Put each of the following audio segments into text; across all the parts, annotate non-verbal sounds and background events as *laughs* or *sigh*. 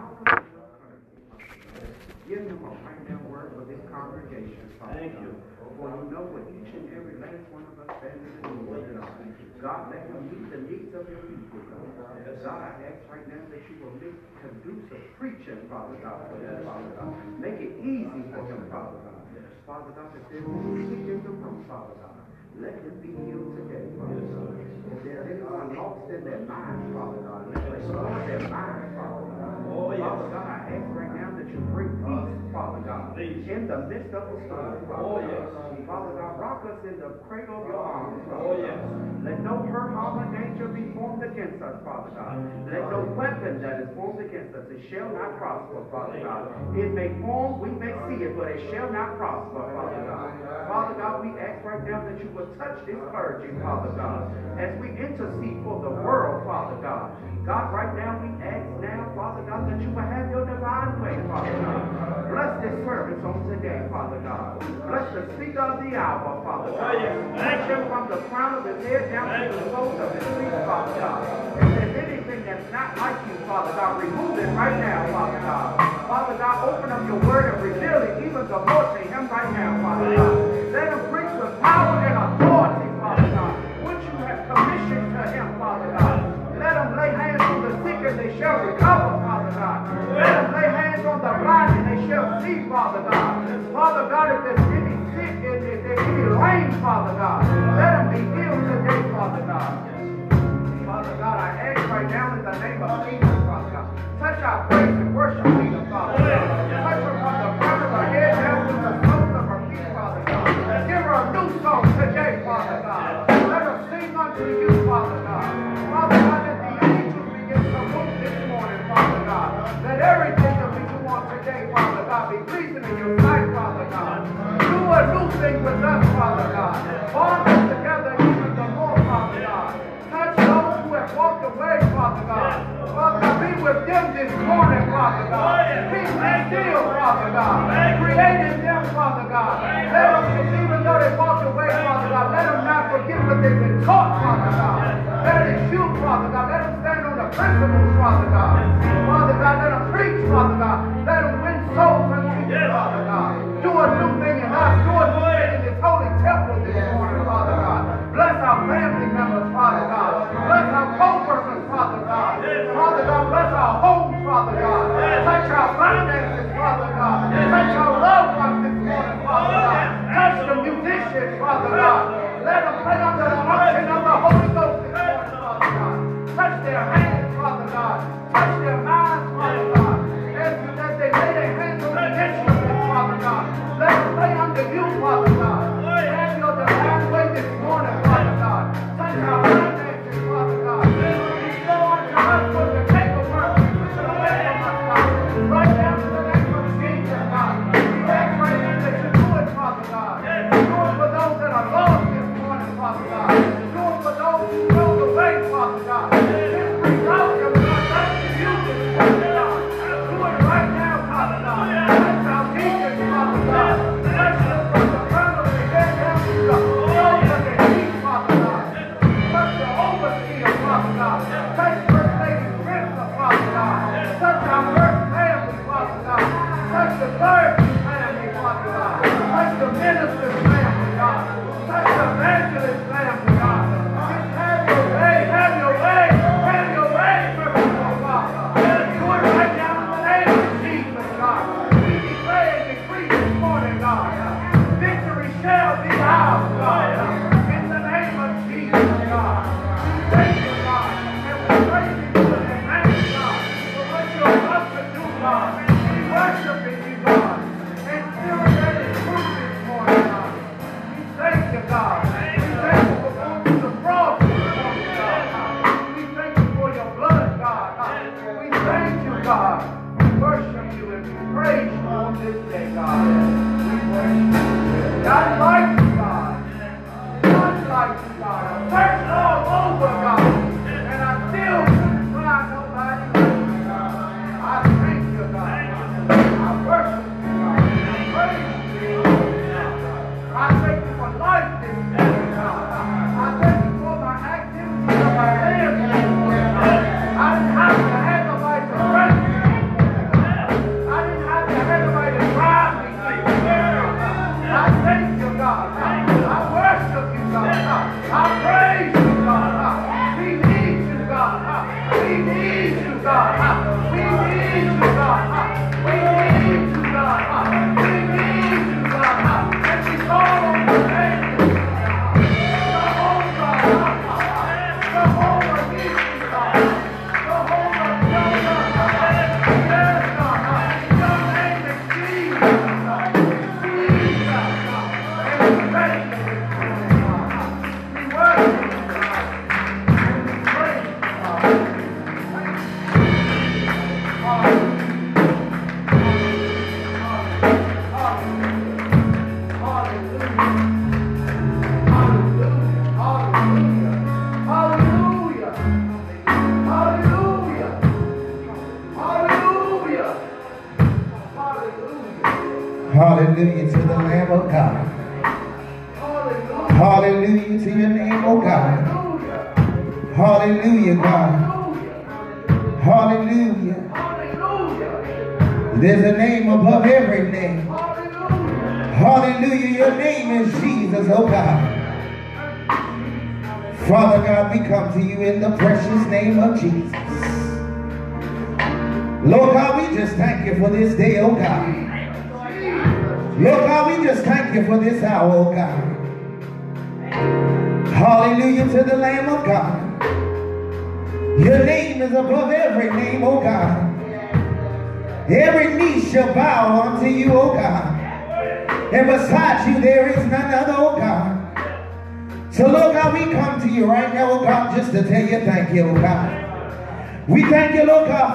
our Give him a right word for this congregation, Father. Thank you. For you know what each and every last one of us stands in the of. God, let him meet the needs of your people, God. God, I ask right now that you will make conducive preaching, Father God, for him, Father God. Make it easy for him, Father God. Father God, if there's any sick in the room, Father God, let him be healed today, Father God. If there's anyone lost in their mind, Father God, let them restore their mind, Father God. Oh, yes. Father God, I ask right now that you bring peace, Father God, in the midst of the storm, Oh, yes. Father God, rock us in the cradle of your arms, Father Oh, God. yes. Let no hurt, harm, or danger be formed against us, Father God. Let no weapon that is formed against us, it shall not prosper, Father God. It may form, we may see it, but it shall not prosper, Father God. Father God, we ask right now that you will touch this clergy, Father God, as we intercede for the world, Father God. God, right now we ask now, Father God, that you will have your divine way, Father God. Bless this service on today, Father God. Bless the speaker of the hour, Father God. Touch him from the crown of his head down to the soles of his feet, Father God. If there's anything that's not like you, Father God, remove it right now, Father God. Father God, open up your word and reveal it even the more to him right now, Father God. Let him preach the power and authority, shall recover, Father God. Let him lay hands on the blind and they shall see, Father God. Father God, if there's any sick and if there's any lame, Father God, let him be healed today, Father God. Father God, I ask right now in the name of Jesus, Father God, touch our praise and worship Father God. Touch her Let everything that we do on today, Father God, be pleasing in your sight, Father God. Do a new thing with us, Father God. Bond us together even the more, Father God. Touch those who have walked away, Father God. Father be with them this morning, Father God. Peace be still, Father God. Create in them, Father God. Let them, even though they walked away, Father God, let them not forget what they've been taught, Father God. That is you, Father God. Let them principles, Father God. Father God, let them preach, Father God. Let them win souls unto you, Father God. Do a new thing in us. Do a new thing in this holy temple this morning, Father God. Bless our family members, Father God. Bless our co-workers, Father God. Father God, bless our homes, Father God. Touch our finances, Father God. Touch our loved ones this morning, Father oh, God. Touch the musicians, Father God. Let them play under the unction of the Holy Ghost this morning, Father God. Touch their hands, Father God. Touch their minds, Father God.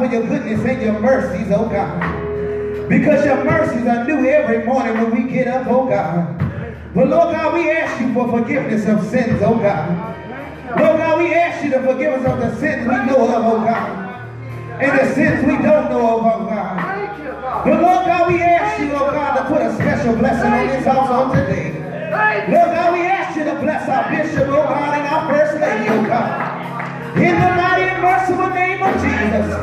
For your goodness and your mercies, oh God. Because your mercies are new every morning when we get up, oh God. But Lord God, we ask you for forgiveness of sins, oh God. Lord God, we ask you to forgive us of the sins we know of, oh God. And the sins we don't know of, oh God. But Lord God, we ask you, oh God, to put a special blessing on this house on today. Our bishop, oh God, and our first lady, oh God. In the mighty and merciful name of Jesus.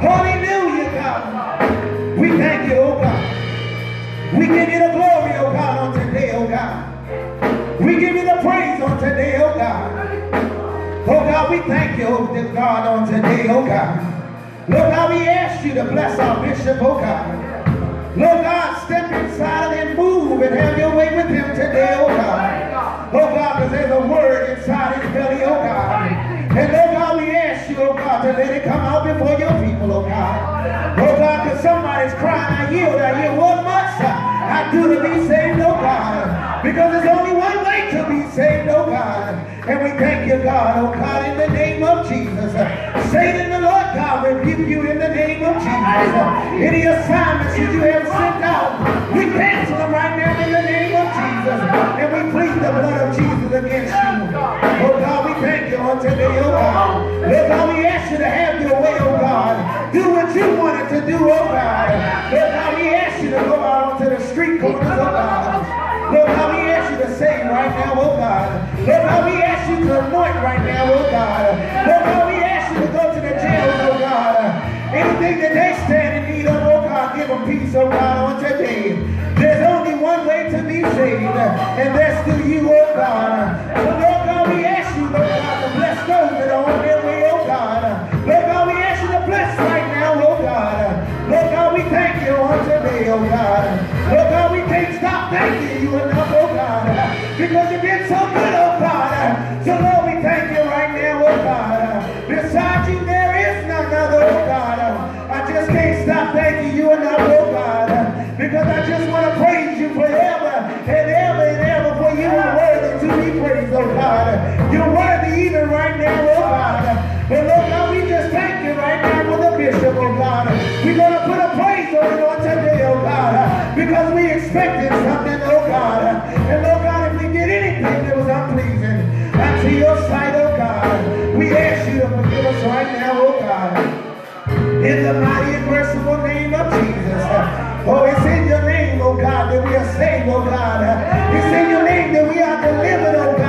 Hallelujah, God. We thank you, oh God. We give you the glory, oh God, on today, oh God. We give you the praise on today, oh God. Oh God, we thank you, oh God, on today, oh God. Lord God, we ask you to bless our bishop, oh God. Lord God, step inside and move and have your way somebody's crying, I yield, I yield. What must I do to be saved, oh God? Because there's only one way to be saved, oh God. And we thank you, God, oh God, in the name of Jesus. Satan, the Lord God, will rebuke you in the name of Jesus. Any assignments that you have sent out, we cancel them right now in the name of Jesus. And we plead the blood of Jesus against you. Oh God, we thank you on today, oh God. Lord God, we ask you to have your way, oh God. Do what you wanted to do, oh God. Lord God, we ask you to go out onto the street corners, oh God. Lord God, we ask you to save right now, oh God. Lord God, we ask you to anoint right now, oh God. Lord God, we ask you to go to the jails, oh God. Anything that they stand in need of, oh God, give them peace, oh God, on today. There's only one way to be saved, and that's through you, oh God. So Lord God, we ask you, Lord God, to bless those that are on their way, oh God. Lord God, we can't stop thanking you enough, oh God, because you've been so good, oh God. So Lord, we thank you right now, oh God. Besides you, there is none other, oh God. I just can't stop thanking you enough, oh God, because I just want to praise you forever and ever and ever, for you are worthy to be praised, oh God. Sight, oh God, we ask you to forgive us right now, oh God. In the mighty and merciful name of Jesus. Oh, it's in your name, oh God, that we are saved, oh God. It's in your name that we are delivered, oh God.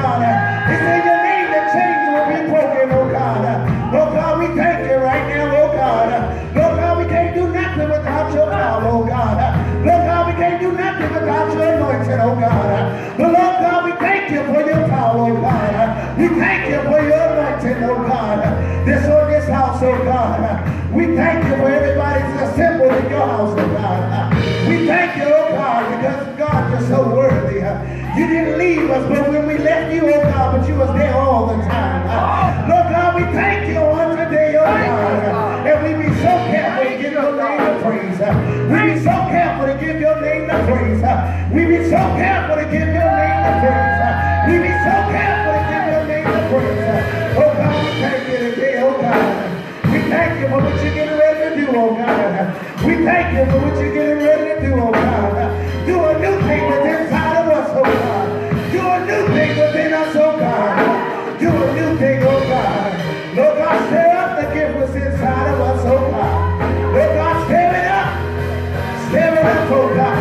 You didn't leave us, but when we left you, oh God, but you was there all the time. Lord God, we thank you on today, oh God. And we be so careful to give your name the praise. We be so careful to give your name the praise. We be so careful to give your name the praise. We be so careful to give your name the praise. Oh God, we thank you today, oh God. We thank you for what you're getting ready to do, oh God. We thank you for what you're getting ready to do, oh God. Do a new thing within inside of us, oh God. New oh God. God. Up the gift inside of us, oh God. God, it up. It up, oh God.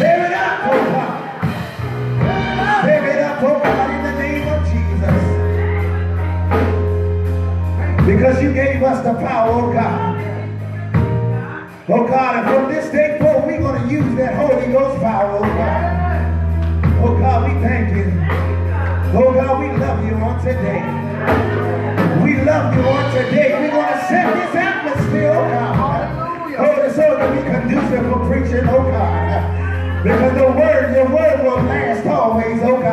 It up, oh God. It up, oh God, in the name of Jesus. Because you gave us the power, oh God. Oh God, and from this day forward, we're going to use that Holy Ghost power, oh God. Oh God, we love you on today. We love you on today. We're going to set this atmosphere, oh God. Oh, it's all to be conducive for preaching, oh God. Because the word, your word will last always, oh God.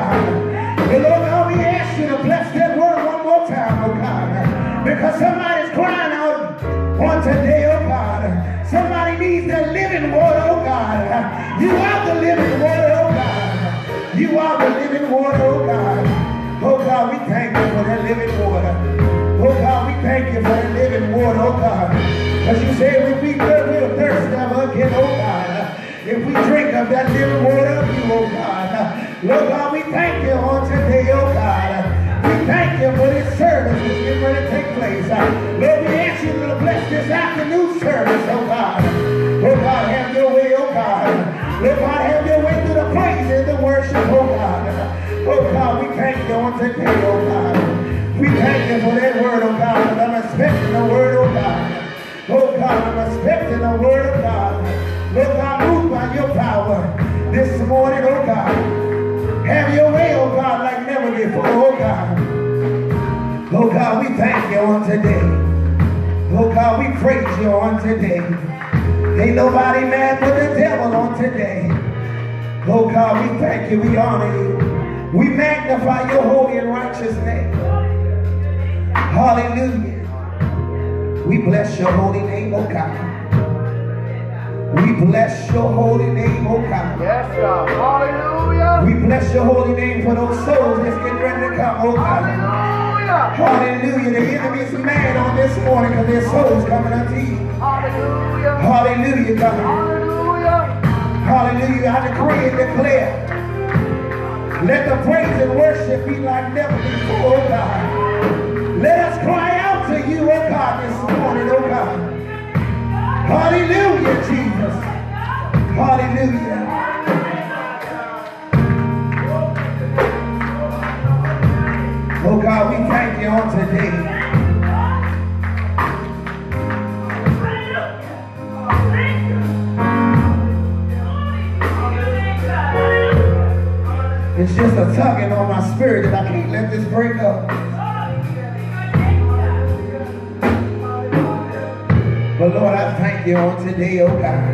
As you say, if we thirst, we'll thirst never again, oh God. If we drink of that living water of you, oh God. Lord God, we thank you on today, oh God. We thank you for this service that's getting ready to take place. Lord, we ask you to bless this afternoon service, oh God. Oh God, have your way, oh God. Lord God, have your way through the praise and the worship, oh God. Oh God, we thank you on today, oh God. We thank you for that word, oh God. And I'm expecting the word, oh God. Expecting the word of God. Lord God, move by your power this morning, oh God. Have your way, oh God, like never before, oh God. Oh God, we thank you on today. Oh God, we praise you on today. Ain't nobody mad but the devil on today. Oh God, we thank you, we honor you. We magnify your holy and righteous name. Hallelujah. We bless your holy name, oh God. Bless your holy name, oh God. Yes, God. Hallelujah. We bless your holy name for those souls that's getting ready to come, oh God. Hallelujah. Hallelujah. The enemy's mad on this morning because their souls coming unto you. Hallelujah. Hallelujah, God. Hallelujah. Hallelujah. I decree and declare. Let the praise and worship be like never before, oh God. Let us cry out to you, oh God, this morning, oh God. Hallelujah, Jesus. Hallelujah. Oh God, we thank you on today. It's just a tugging on my spirit that I can't let this break up. But Lord, I thank you on today, oh God.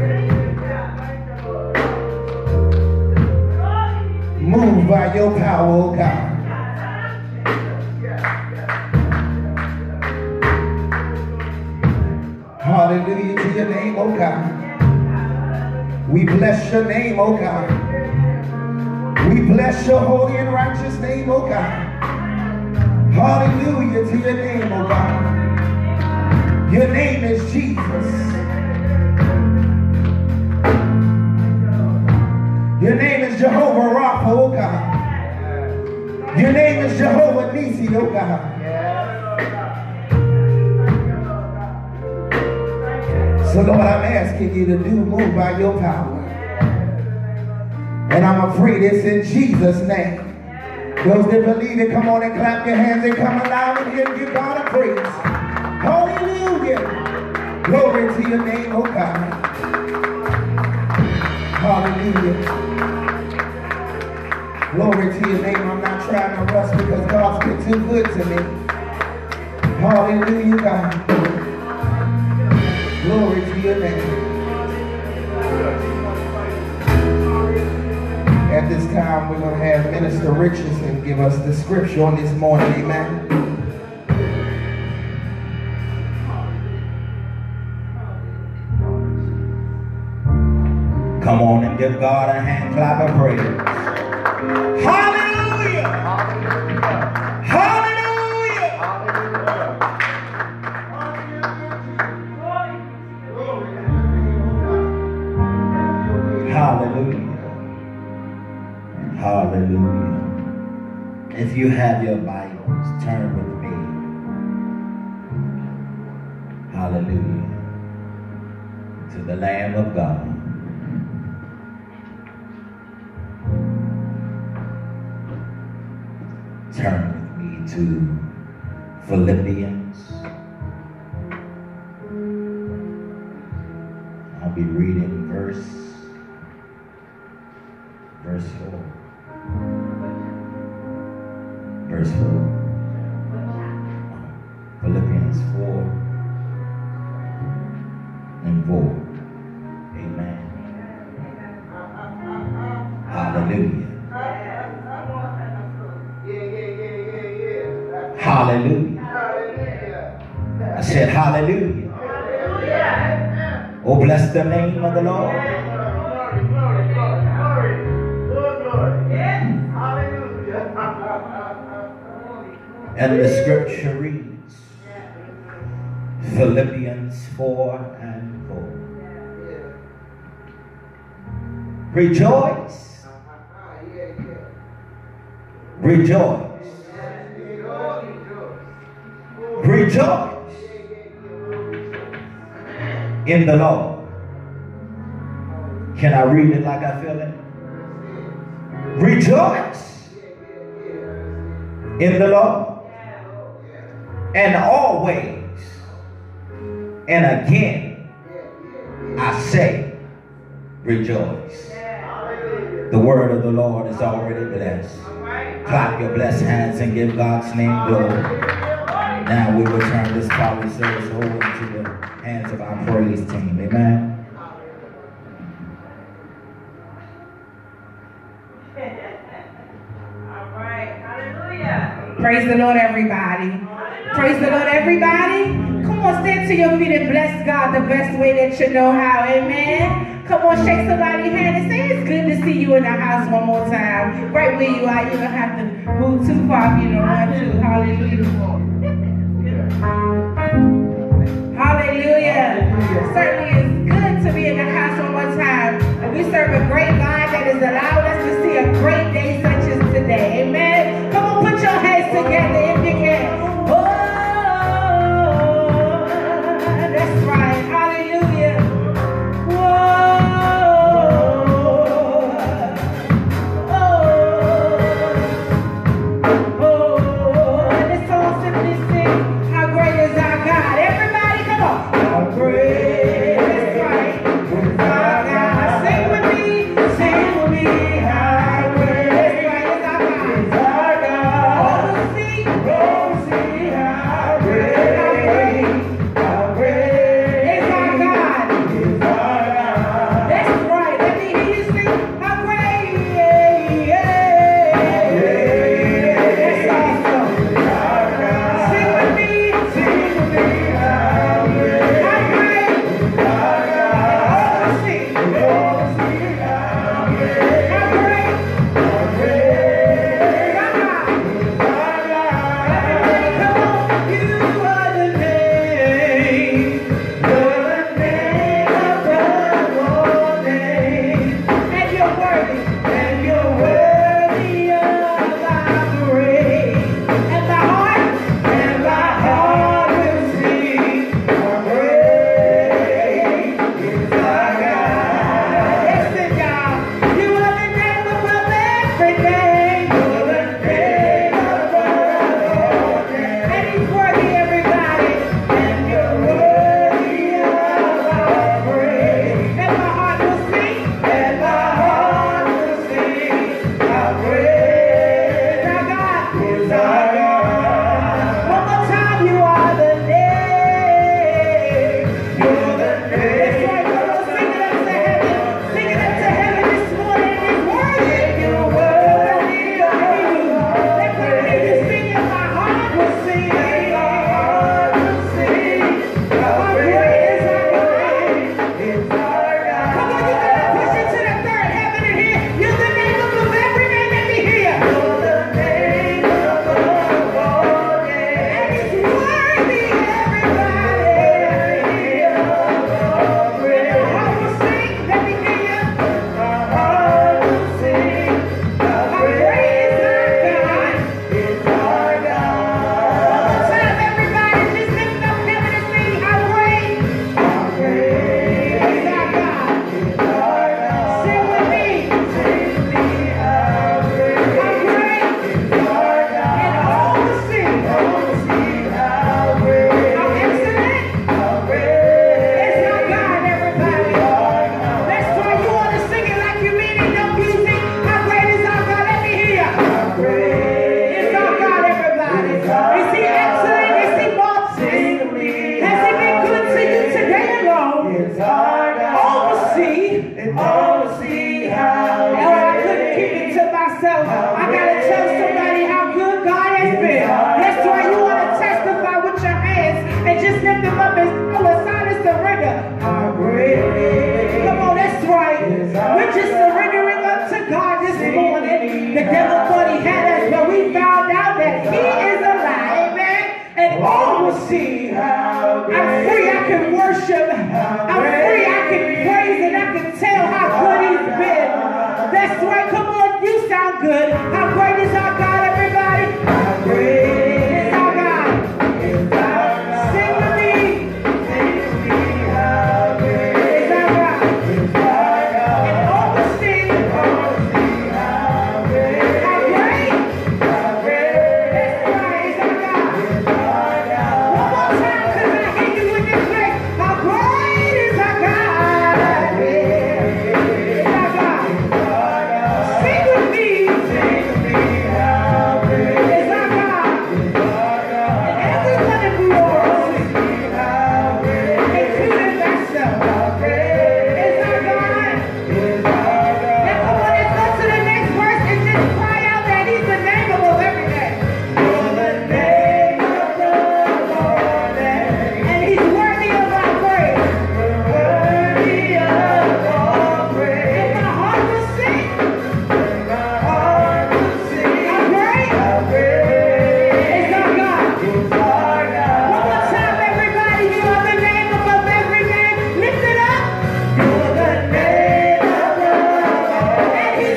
Move by your power, oh God. Hallelujah to your name, oh God. We bless your name, oh God. We bless your holy and righteous name, oh God. Hallelujah to your name, oh God. Your name is Jesus. Your name is Jehovah Rapha, oh God. Your name is Jehovah Nisi, oh God. So Lord, I'm asking you to do move by your power. And I'm afraid it's in Jesus' name. Those that believe it, come on and clap your hands and come alive and give God a praise. Hallelujah. Glory to your name, oh God. Hallelujah. Glory to your name. I'm not trying to rush because God's been too good to me. Hallelujah, God. Glory to your name. At this time, we're going to have Minister Richardson give us the scripture on this morning. Amen. Come on and give God a hand clap of praise. Hallelujah! Hallelujah! Hallelujah. Hallelujah. If you have your Bibles, turn with me. Hallelujah. To the Lamb of God. To Philippians. The name of the Lord. And the scripture reads Philippians 4 and 4. Rejoice. Rejoice. Rejoice in the Lord. Can I read it like I feel it? Rejoice in the Lord. And always and again I say, rejoice. The word of the Lord is already blessed. Clap your blessed hands and give God's name glory. Now we will turn this power service over into the hands of our praise team. Amen. Praise the Lord, everybody. Praise the Lord, everybody. Come on, stand to your feet and bless God the best way that you know how. Amen. Come on, shake somebody's hand and say it's good to see you in the house one more time. Right where you are. You don't have to move too far if you don't want to. Hallelujah. Hallelujah. Certainly it's good to be in the house one more time. And we serve a great God that has allowed us to see a great day together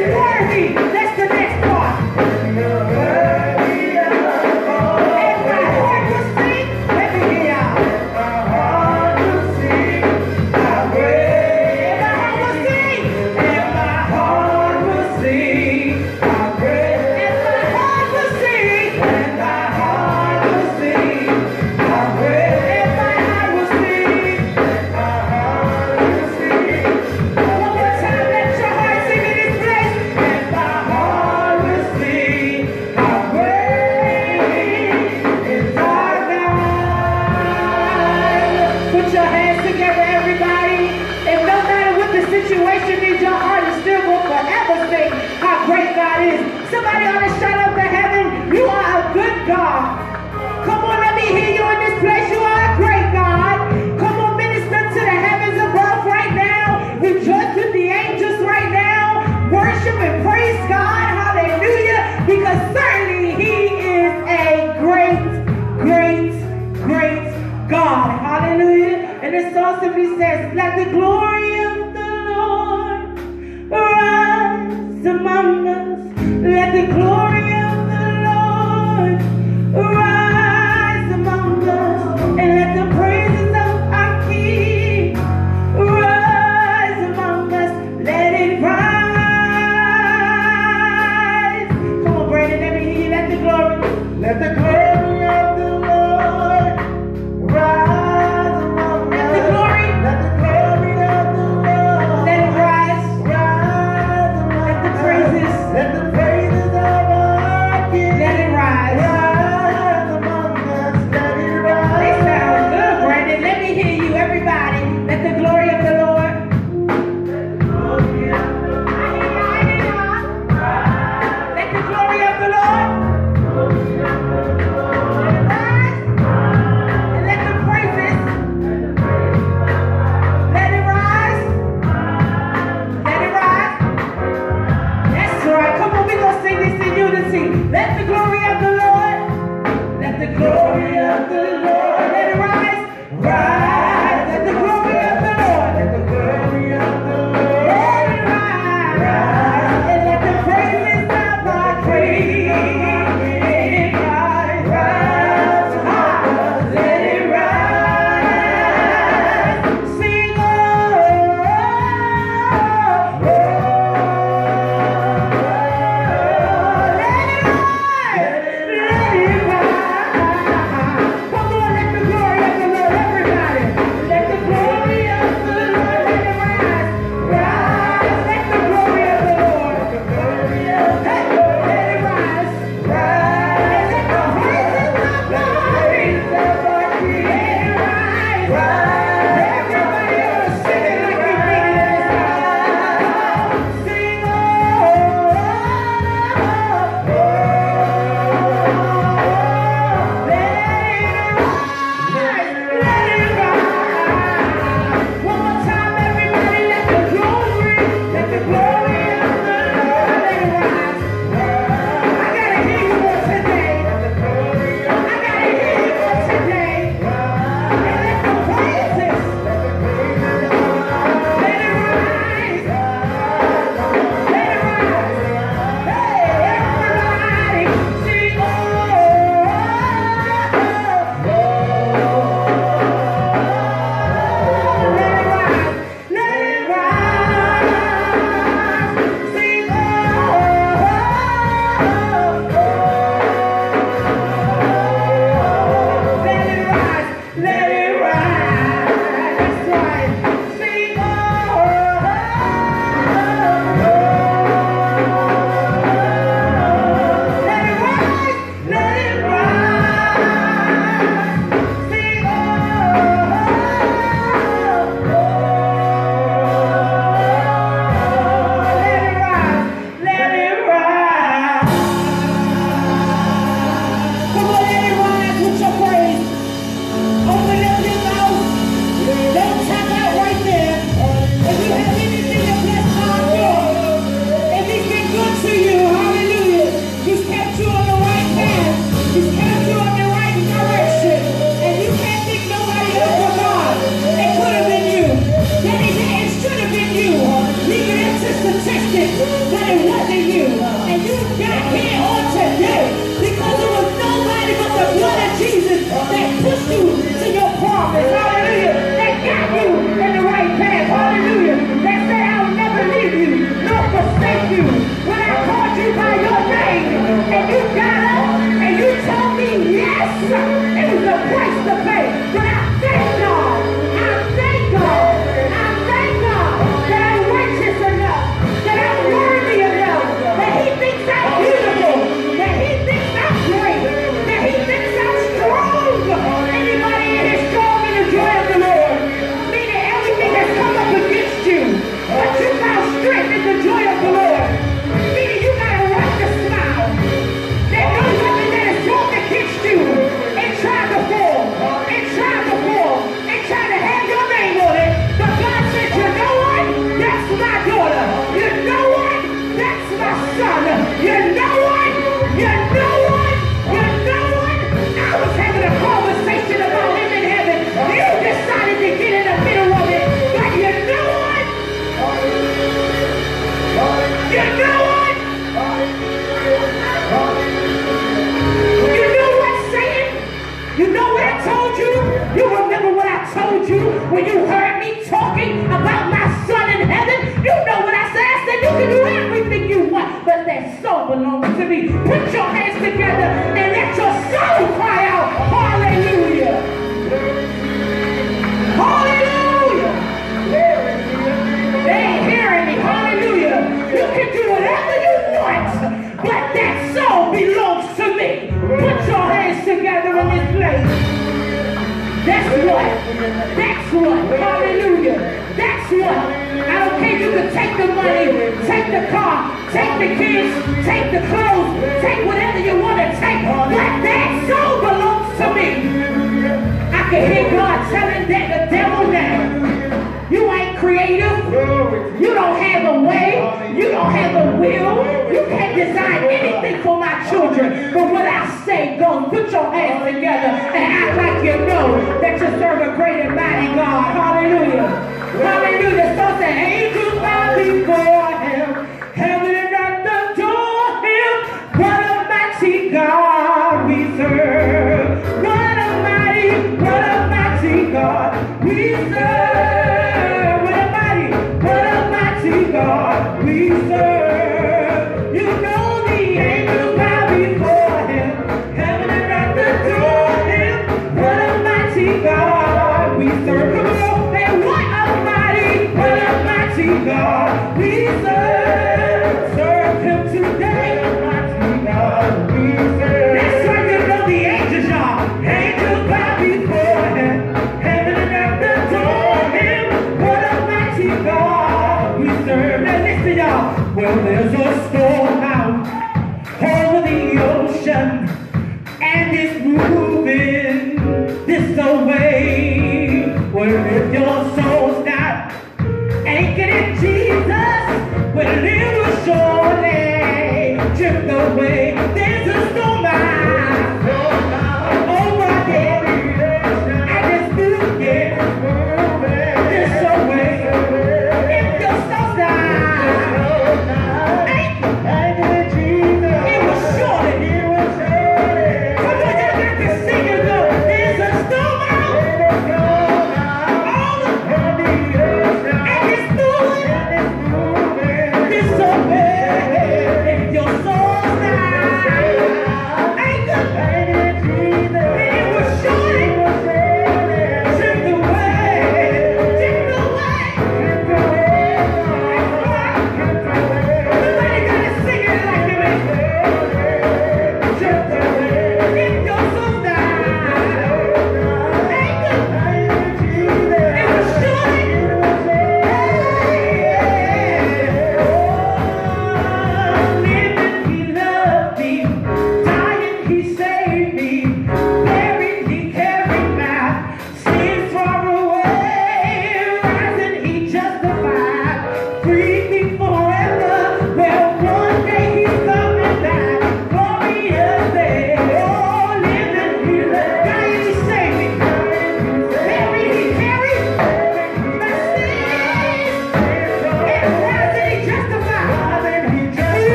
And He's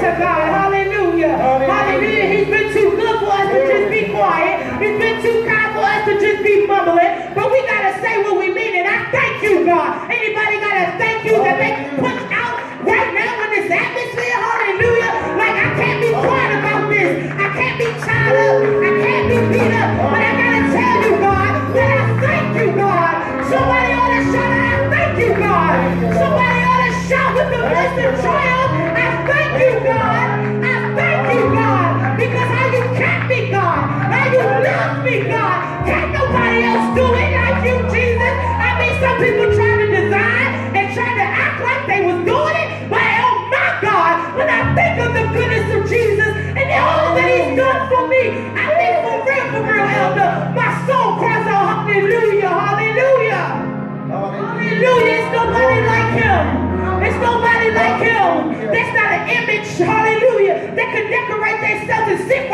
to God. Hallelujah. Hallelujah. He's been too good for us to just be quiet. He's been too kind for us to just be mumbling. But we got to say what we mean. And I thank you, God. Anybody got to thank you that they push out right now in this atmosphere? Hallelujah. Like I can't be quiet about this. I can't be tied up. I can't be beat up. But I got to tell you, God, that I thank you, God. Somebody ought to shout, I thank you, God. Somebody ought to shout with the blessed triumph. God. I thank you, God, because how can't be God, how you loved me, God. Can't nobody else do it like you, Jesus. I mean, some people try to design and try to act like they was doing it, but oh my God, when I think of the goodness of Jesus and all that He's done for me, I think for real, for real, Elder, my soul cries out, Hallelujah, Hallelujah, Hallelujah. themselves and sit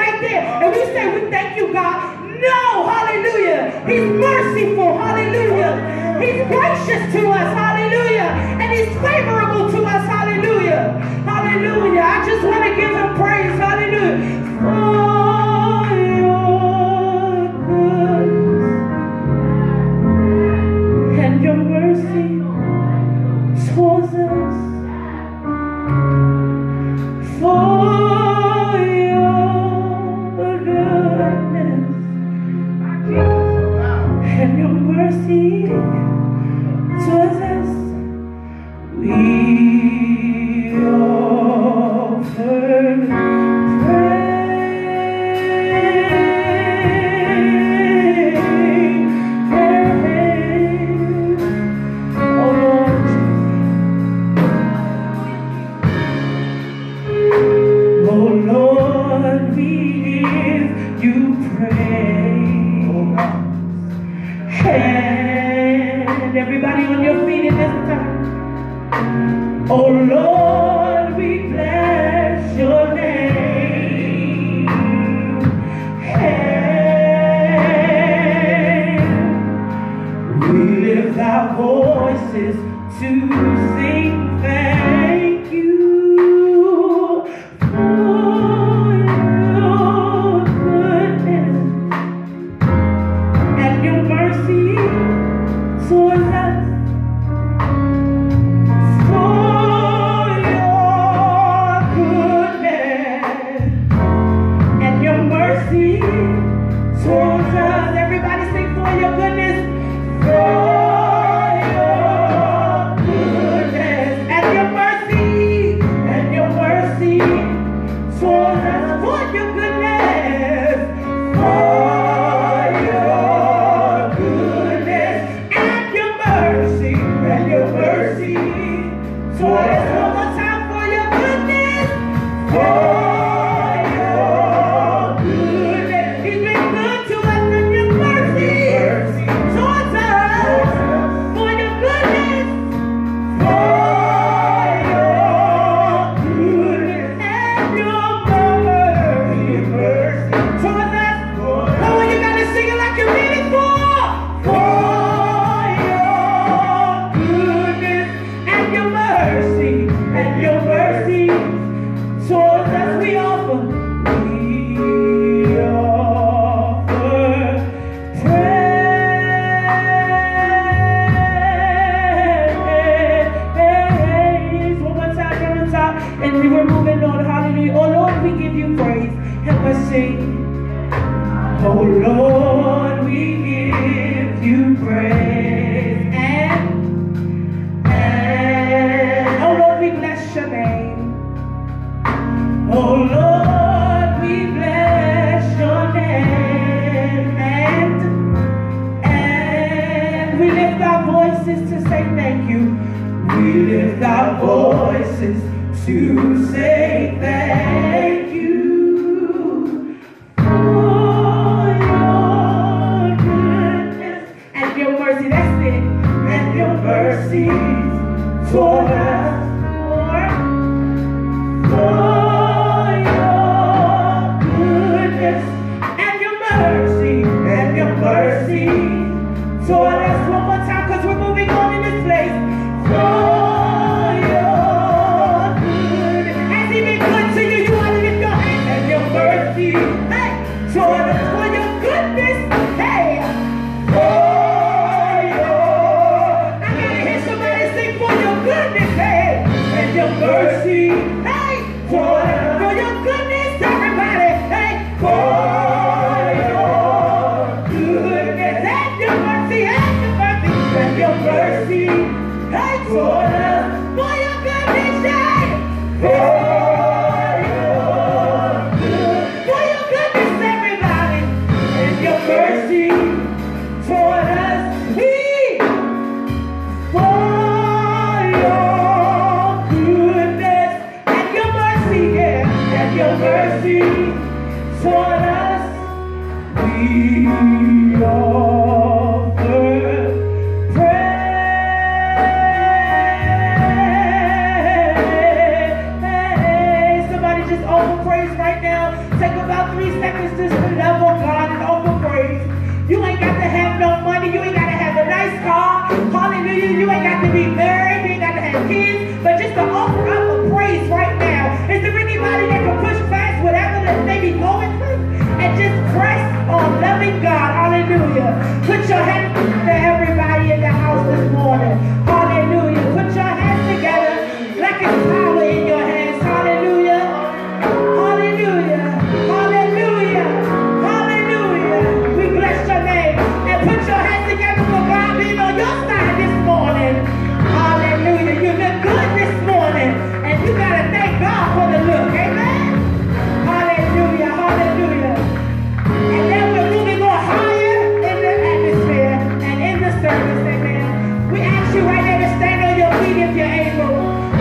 stand on your feet if you're able.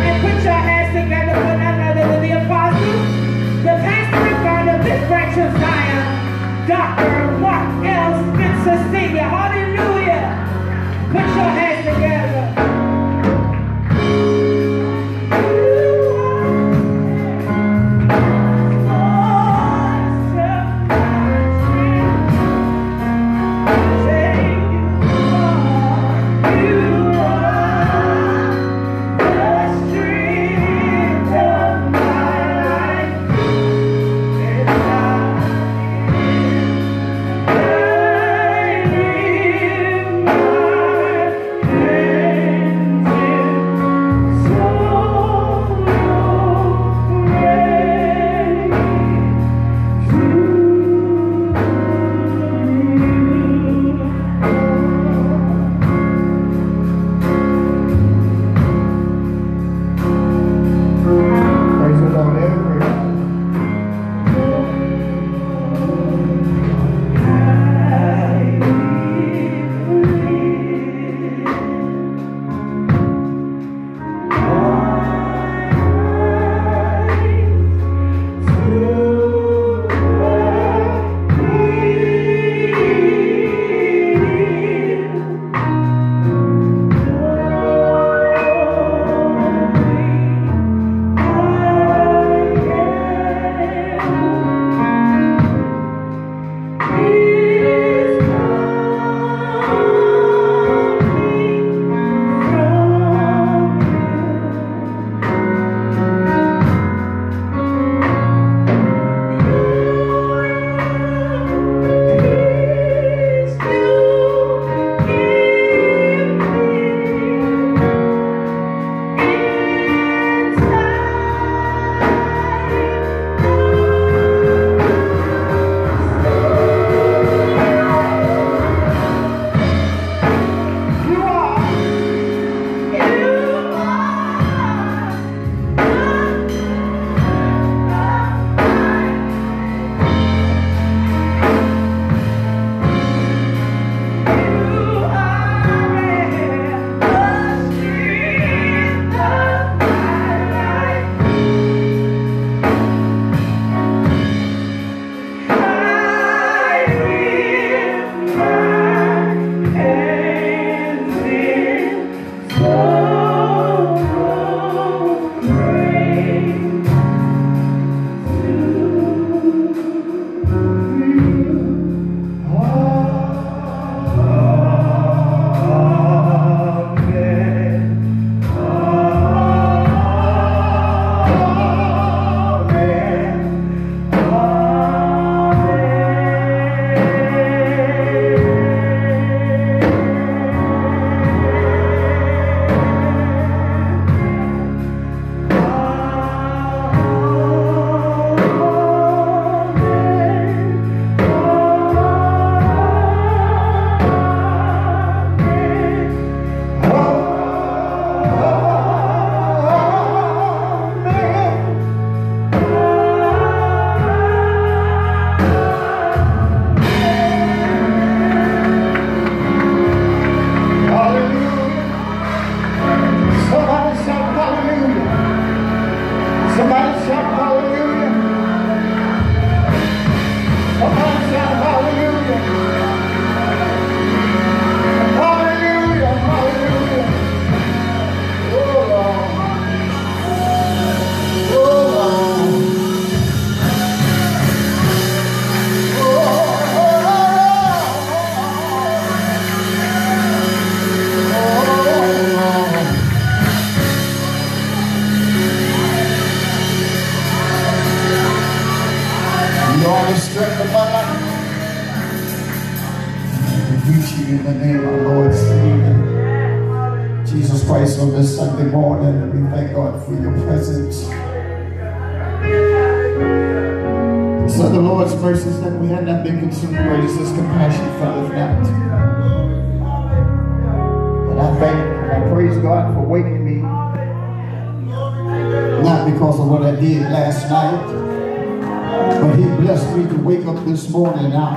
And put your hands together one another with the apostles, the pastor founder this Dr.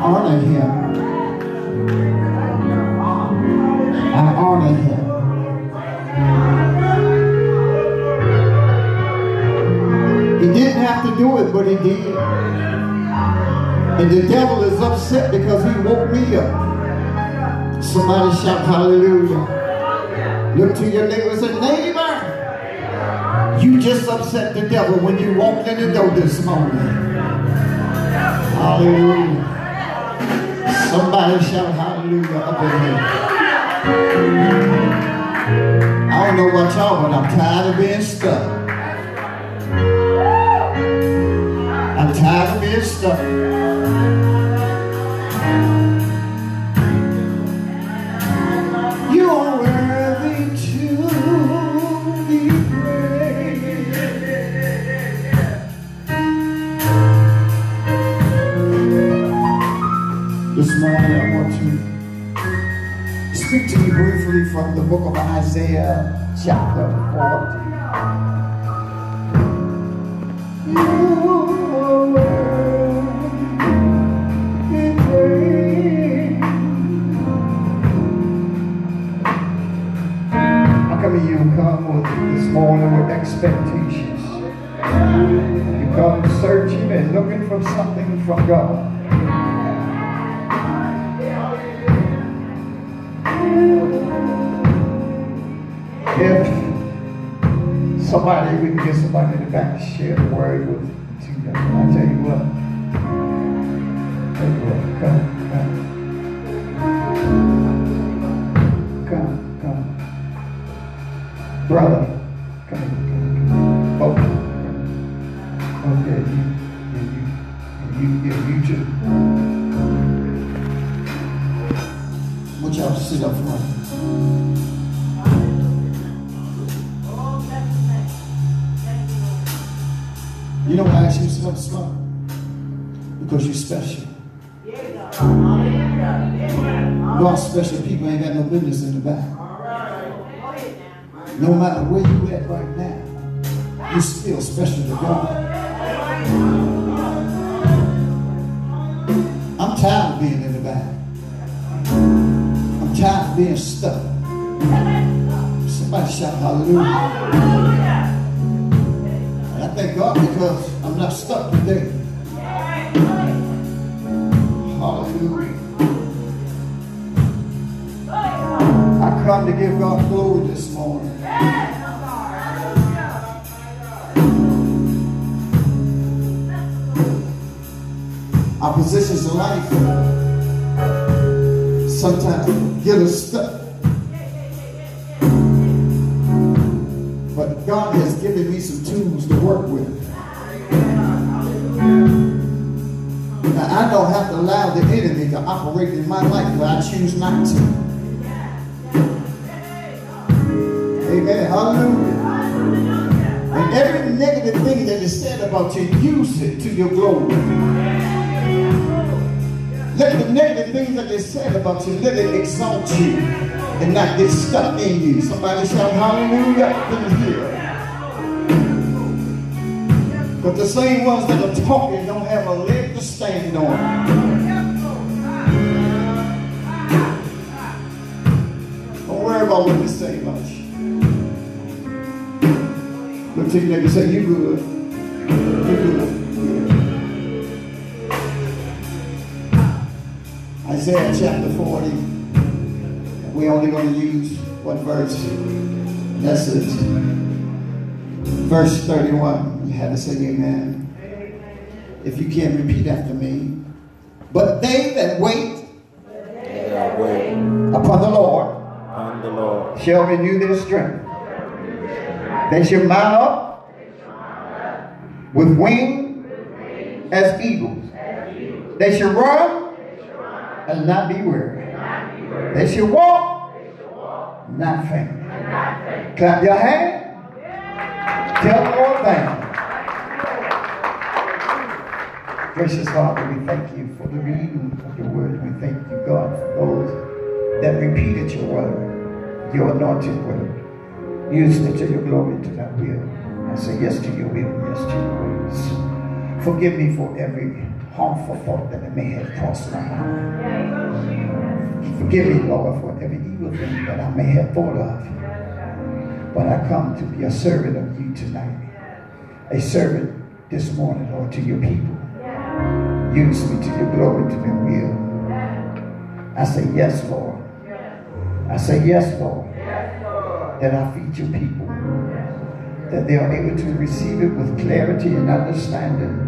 honor him. I honor him. He didn't have to do it, but he did. And the devil is upset because he woke me up. Somebody shout hallelujah. Look to your neighbor and say, neighbor, you just upset the devil when you walked in the door this morning. Hallelujah. Somebody shout hallelujah up in here. I don't know about y'all, but I'm tired of being stuck. Positions in life sometimes get us stuck. But God has given me some tools to work with. Now, I don't have to allow the enemy to operate in my life where I choose not to. Amen. Hallelujah. And every negative thing that is said about you, use it to your glory. Let the negative things that they said about you, let it exalt you and not get stuck in you. Somebody shout hallelujah in here. But the same ones that are talking don't have a leg to stand on. Don't worry about what they say much. Look to your neighbor say, you good. Isaiah chapter 40. We're only going to use one verse. That's it. Verse 31. You had to say amen. If you can't repeat after me. But they that wait They that wait upon the Lord on the Lord shall renew their strength. They shall mount up with wings as eagles. They shall run and not be weary. They should walk, not faint. Clap your hand. Tell the Lord thank you. Gracious Father, we thank you for the reading of your word. We thank you, God, for those that repeated your word, your anointed word. Use it to your glory, to that will. I say yes to your will, yes to your ways. Forgive me for every thought that I may have crossed my mind. Forgive me, Lord, for every evil thing that I may have thought of. But I come to be a servant of you tonight. A servant this morning, Lord, to your people. Use me to your glory, to your will. I say yes, Lord. I say yes, Lord. That I feed your people. That they are able to receive it with clarity and understanding.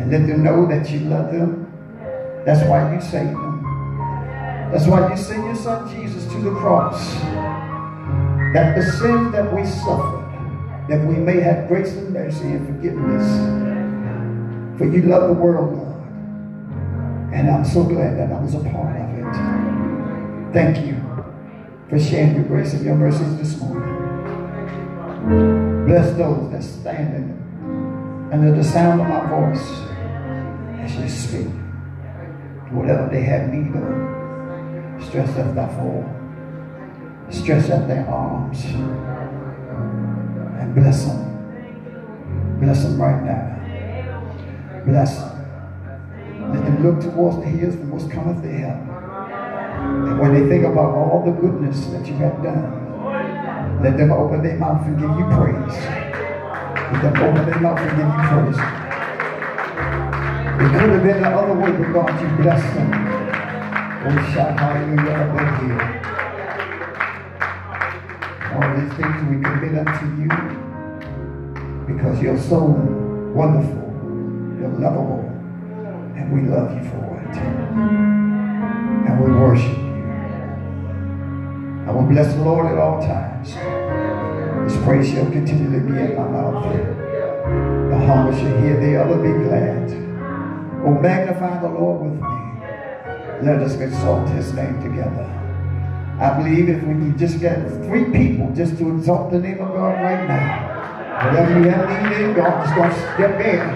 And let them know that you love them. That's why you saved them. That's why you sent your son Jesus to the cross. That the sins that we suffered, that we may have grace and mercy and forgiveness. For you love the world, Lord. And I'm so glad that I was a part of it. Thank you for sharing your grace and your mercies this morning. Bless those that stand in the sound of my voice as you speak. Whatever they have need of, stretch out thy fall. Stretch out their arms and bless them. Bless them right now. Bless them. Let them look towards the hills from whence cometh their help. And when they think about all the goodness that you have done, let them open their mouth and give you praise. Let them open their mouth and give you praise. It could have been the other way, but God, you blessed them. Oh, shout hallelujah up in here. All these things we commit unto you because you're so wonderful. You're lovable. And we love you for it. And we worship you. I will bless the Lord at all times. His praise shall continually be in my mouth. The humble shall hear thereof and be glad. Oh, magnify the Lord with me. Let us exalt his name together. I believe if we can just get three people just to exalt the name of God right now, whatever you have need in, God is going to step in.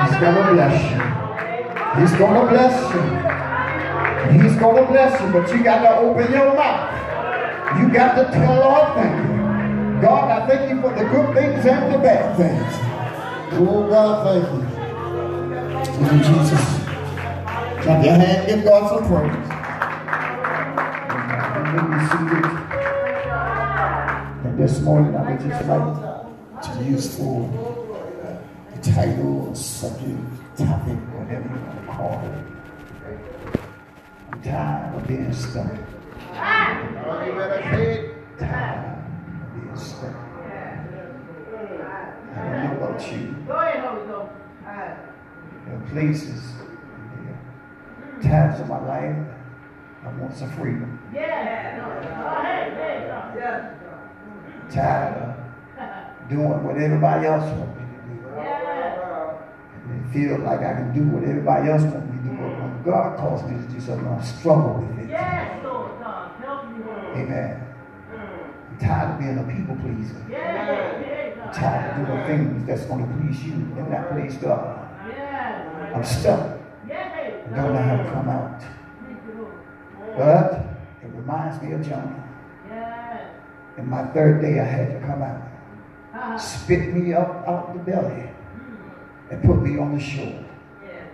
He's going to bless you. He's going to bless you. He's going to bless you, but you got to open your mouth. You got to tell thank you. God, I thank you for the good things and the bad things. Oh, God, thank you. Thank you, Jesus. Clap your hand, give God some praise. And this morning, I would just like to use for the title, subject, topic, whatever you want to call it. I'm tired of being stuck. Tired stuck. I don't know about you. There are places, there are times of my life I want some freedom. Tired of doing what everybody else wants me to do. And it feels like I can do what everybody else wants me to do. But when God calls me to do something, I struggle with it. Amen. Tired of being a people pleaser. I'm tired of doing things that's going to please you and not please God. I'm stuck. I don't know how to come out. But it reminds me of Jonah. And my third day I had to come out. Uh-huh. Spit me up out the belly hmm. and put me on the shore.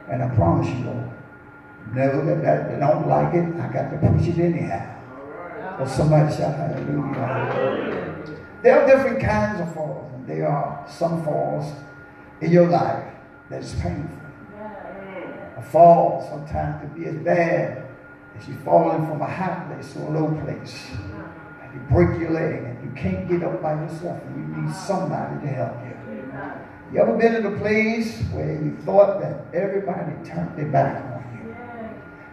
And I promise you, Lord, know that, that I don't like it, I got to push it anyhow. Or somebody shout hallelujah. There are different kinds of falls. There are some falls in your life that's painful. A fall sometimes can be as bad as you falling from a high place to a low place. And you break your leg and you can't get up by yourself and you need somebody to help you. You ever been in a place where you thought that everybody turned their back on you?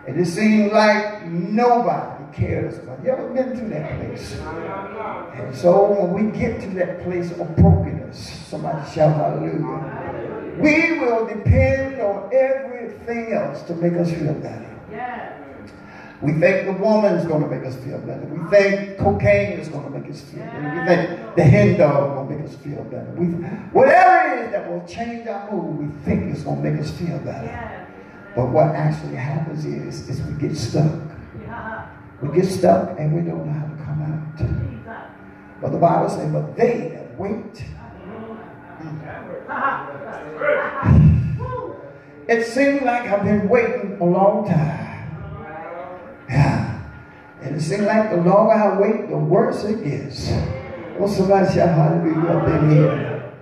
And it seemed like nobody cares about you. You ever been to that place? And so when we get to that place of brokenness, somebody shout hallelujah. We will depend on everything else to make us feel better. We think the woman's going to make us feel better. We think cocaine is going to make us feel better. We think the hen dog going to make us feel better. We, whatever it is that will change our mood, we think it's going to make us feel better. But what actually happens is, is we get stuck. We get stuck and we don't know how to come out. But the Bible says, but they that wait. It seems like I've been waiting a long time. Yeah. And it seems like the longer I wait, the worse it gets. Well, somebody shout hallelujah up in here.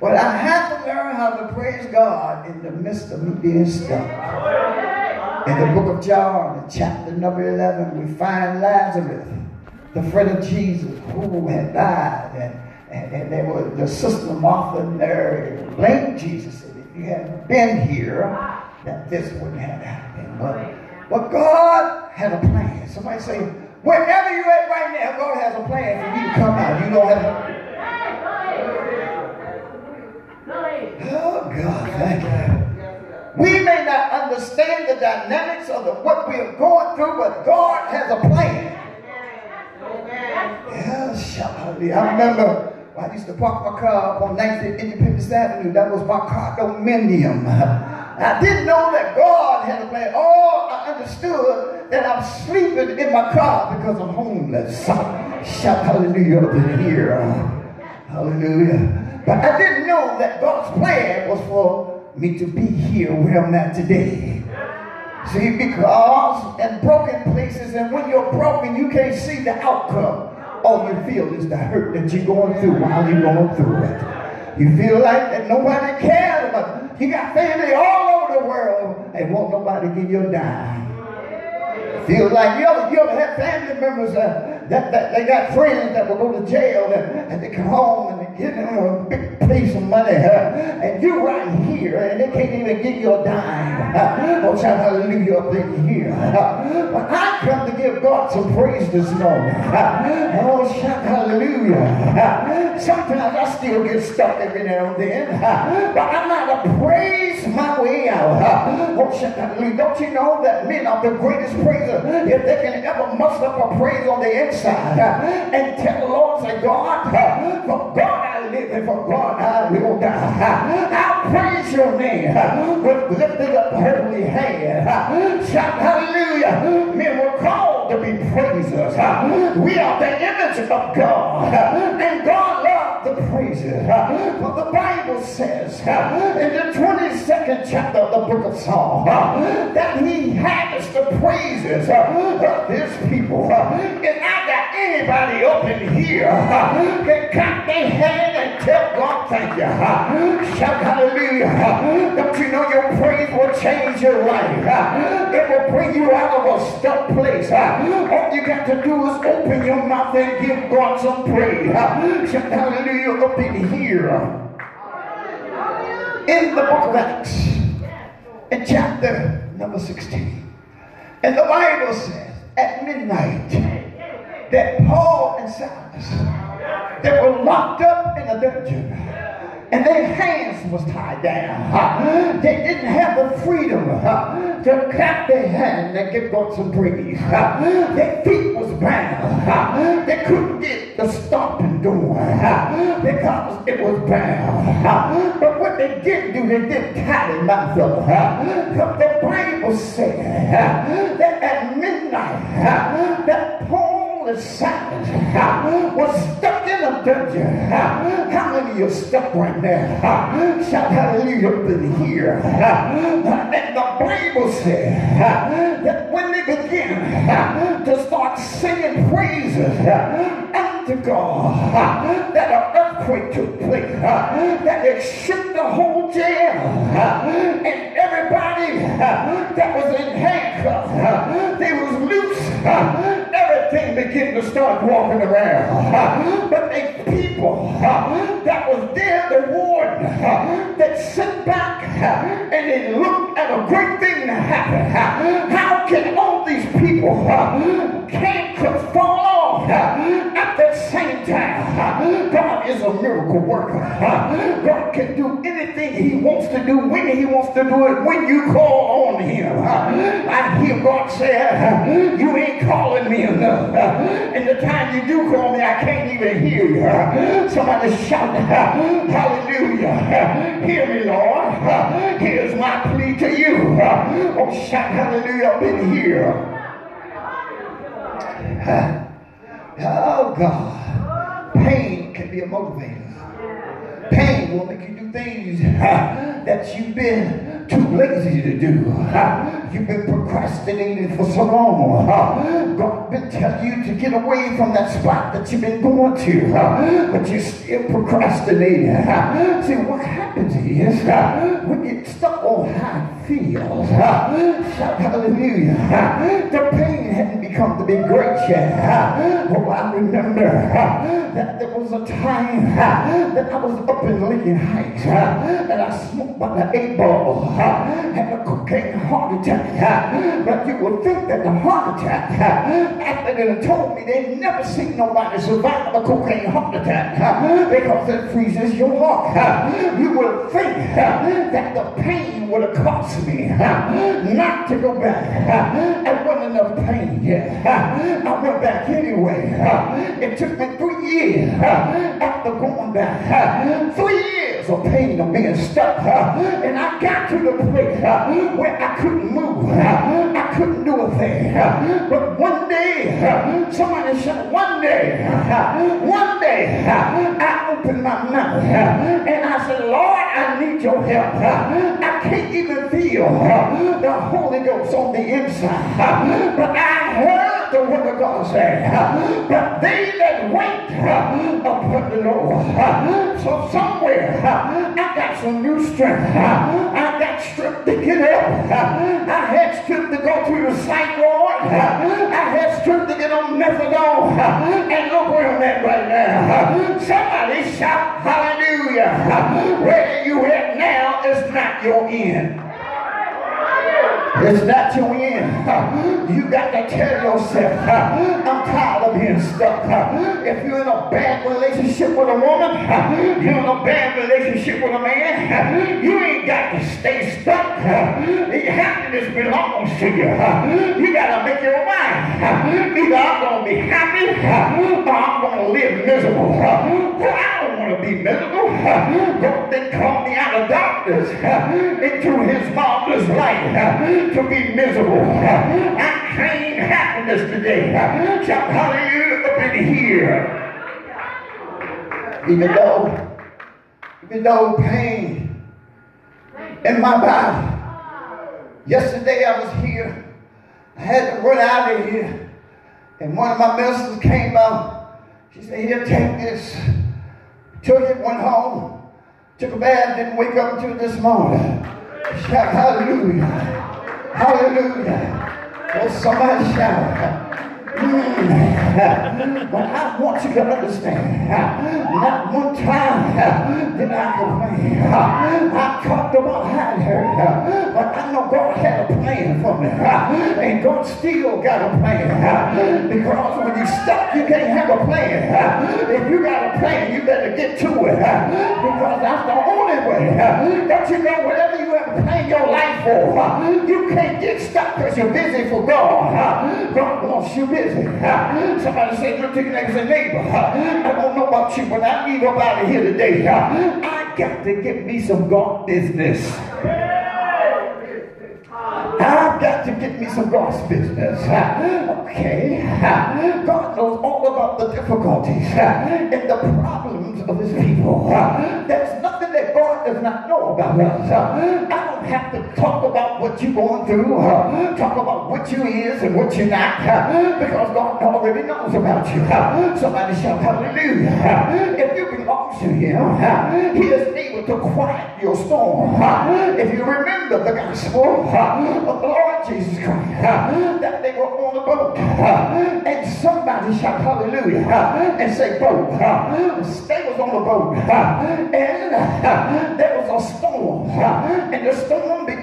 But I have to learn how to praise God in the midst of me being stuck. In the book of John, chapter number 11, we find Lazarus, the friend of Jesus, who had died. And, and, and there was the sister Martha and Mary blamed Jesus. And if you hadn't been here, that this wouldn't have happened. But but God had a plan. Somebody say, wherever you're at right now, God has a plan for you to come out. You don't have. Oh, God, thank you. We may not understand the dynamics of the, what we are going through, but God has a plan. Hallelujah. I remember I used to park my car up on 19th Independence Avenue. That was my condominium. I didn't know that God had a plan. All I understood that I'm sleeping in my car because I'm homeless. Shout hallelujah up in here. Hallelujah. But I didn't know that God's plan was for me to be here where I'm at today. See, because in broken places, and when you're broken, you can't see the outcome. All you feel is the hurt that you're going through while you're going through it. You feel like that nobody cares about. You got family all over the world and won't nobody give you a dime. Feel like you ever, you ever have family members uh, that, that they got friends that will go to jail and, and they come home and get them a big piece of money and you're right here and they can't even give you a dime. Oh, shout hallelujah up in here. But I come to give God some praise this morning. Oh, shout hallelujah. Sometimes I still get stuck every now and then, but I'm not to praise my way out. Oh, shout hallelujah. Don't you know that men are the greatest praisers if they can ever muster up a praise on the inside and tell the Lord, say, God, for God And for God I will die. I'll praise your name with lifted up holy hand. Shout hallelujah. Men were called to be praisers. We are the image of God. And God loves the praises. For the Bible says in the 22nd chapter of the book of Psalms that he has the praises of his people. If I got anybody up in here can clap their hand and tell God thank you. Shout hallelujah. Don't you know your praise will change your life? It will bring you out of a stuck place. All you got to do is open your mouth and give God some praise. Shout hallelujah up in here. In the book of Acts, in chapter number 16. And the Bible says at midnight that Paul and Silas, they were locked up in a dungeon and their hands was tied down. They didn't have the freedom to clap their hands and give God some praise. Their feet was bound. They couldn't get the stomping door because it was bound. But what they did do, they did tie up. But the Bible said that at midnight that And Silas was stuck in a dungeon. How many of you stuck right now? Shout hallelujah up in here. And the Bible says that when they begin to start singing praises *laughs* that an earthquake took place, *laughs* that it shook the whole jail, *laughs* and everybody that was in handcuffs, they was loose. Everything began to start walking around. But they people that was there, the warden, that sit back and they looked at a great thing to happen. How can all these people can't could fall off at the same time? God is a miracle worker. God can do anything he wants to do when he wants to do it, when you call on him. I hear God say, you ain't calling me enough. And the time you do call me, I can't even hear you. Somebody shout, hallelujah. Hear me, Lord. Here's my plea to you. Oh, shout hallelujah up in here. Oh, God. Pain can be a motivator. Pain will make you do things that you've been too lazy to do. You've been procrastinating for so long. God been telling you to get away from that spot that you've been going to, but you're still procrastinating. See, what happens is when you get stuck on how it feels, shout hallelujah, the pain hadn't become the big great yet. Oh, I remember that there was a time that I was up in Lincoln Heights and I smoked by the eight ball had a cocaine heart attack. But you would think that the heart attack, after they told me they never seen nobody survive a cocaine heart attack because it freezes your heart. You would think that the pain would have cost me not to go back. It wasn't enough pain yet. I went back anyway. It took me three years after going back. Three years of pain of being stuck. And I got to the place where I couldn't move. I couldn't do a thing. But one day, somebody said, one day, one day, I opened my mouth and I said, Lord, I need your help. I can't even feel the Holy Ghost on the inside. But I heard the word of God said. but they that wait upon the Lord. So somewhere I got some new strength. I got strength to get up. I had strength to go through the psych ward. I had strength to get on methadone. And look where I'm at right now. Somebody shout hallelujah. Where you at now is not your end. It's not your *laughs* end. You got to tell yourself, *laughs* I'm tired of being stuck. *laughs* If you're in a bad relationship with a woman, you're in a bad relationship with a man, you ain't got to stay stuck. Happiness belongs to you. You got to make your mind. Either I'm going to be happy or I'm going to live miserable. I don't want to be miserable. God then called me out of darkness into his marvelous light to be miserable. I claim happiness today. Shout hallelujah up in here. Even though, even though pain in my body. Yesterday I was here. I had to run out of here. And one of my ministers came out. She said, here, take this. Took it, went home. Took a bath, didn't wake up until this morning. Shout hallelujah. Hallelujah. Oh, somebody shout. *laughs* But I want you to understand, *laughs* not one time *laughs* did I complain. I talked about how hurt, but I know God had a plan for me. And God still got a plan. Because when you stop, you can't have a plan. If you got a plan, you better get to it. Because that's the only way. Don't you know whatever you have planned your life for, you can't get stuck because you're busy for God. God wants you busy. Somebody said, look to your neighbor and neighbor. I don't know about you, but I leave up out of here today. I got to get me some God business. I've got to get me some God's business. Okay. God knows all about the difficulties and the problems of his people. There's nothing that God does not know about us. I have to talk about what you're going through, talk about what you is and what you're not, because God already knows about you. Somebody shout hallelujah. If you belong to him, he is able to quiet your storm. If you remember the gospel, of the Lord Jesus Christ, that they were on a boat, and somebody shout hallelujah and say boat. They was on the boat, and there was a storm, and the storm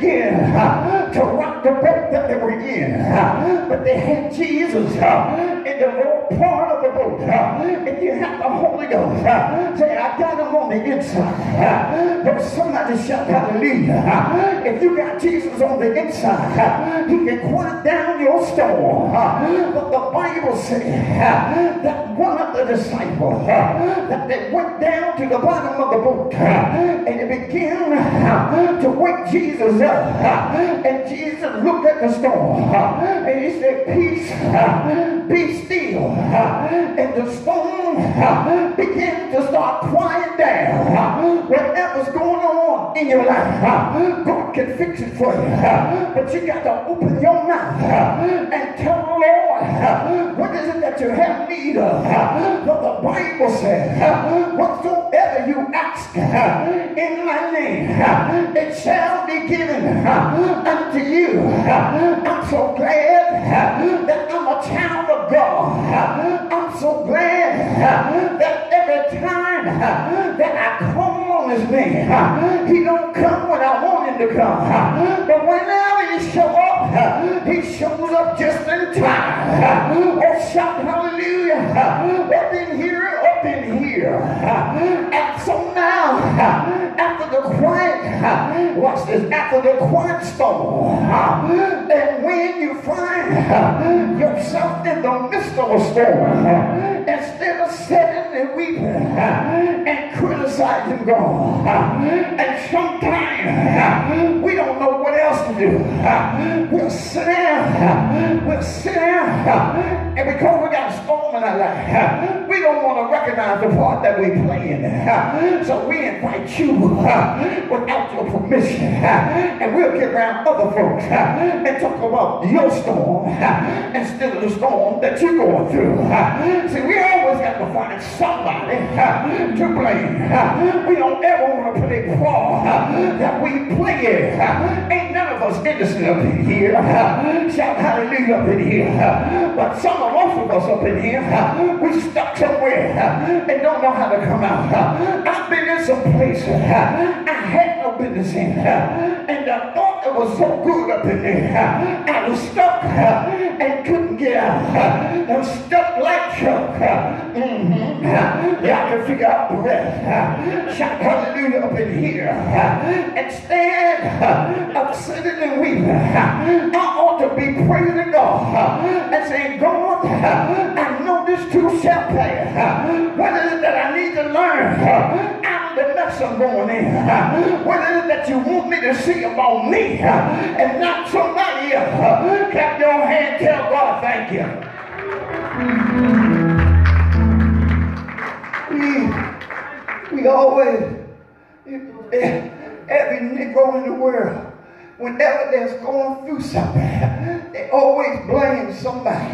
began uh, to rock the boat that they were in. Uh, but they had Jesus uh, in the lower part of the boat, if you have the Holy Ghost, say, I got him on the inside. But somebody shout hallelujah. If you got Jesus on the inside, he can quiet down your storm. But the Bible says that one of the disciples, that they went down to the bottom of the boat and they began to wake Jesus up. Uh, and Jesus looked at the storm uh, and he said, Peace, uh, be still. And the storm began to start quiet down. Whatever's going on in your life, God can fix it for you. But you got to open your mouth and tell the Lord, what is it that you have need of? But the Bible says, whatsoever you ask in my name, it shall be given unto you. I'm so glad that I'm a child of God. I'm so glad that every time that I call on his name, he don't come when I want him to come. But whenever he show up, he shows up just in time. Oh, shout hallelujah. Up in here, up in here. And so now, after the quiet, watch this, after the quiet storm, and when you find yourself in the midst of a storm, instead of sitting and weeping and criticizing God, and sometimes we don't know what else to do. We'll sit down, we'll sit down, and because we got a storm in our life, we don't want to recognize the part that we play in it. So we invite you without your permission, and we'll get around other folks and talk about your storm instead of the storm that you're going through. See, we always got to find somebody to blame. *laughs* We don't ever want to play part *laughs* that we play it. *laughs* Ain't none of us innocent up in here. Shout hallelujah up in here. But some of most of us up in here, we stuck somewhere and don't know how to come out. I've been in some places I had no business in. And I thought it was so good up in there. I was stuck and couldn't get out. I'm stuck like Chuck. Mm-hmm. Y'all can figure out the Shout hallelujah up in here. Instead of sitting and weeping, I ought to be praising God and saying, God, I know this too shall pass. What is it that I need to learn out of the mess I'm going in? What is it that you want me to see about me and not somebody else? Clap your hand, tell God thank you. We, we always, every Negro in the world, whenever they're going through something, they always blame somebody.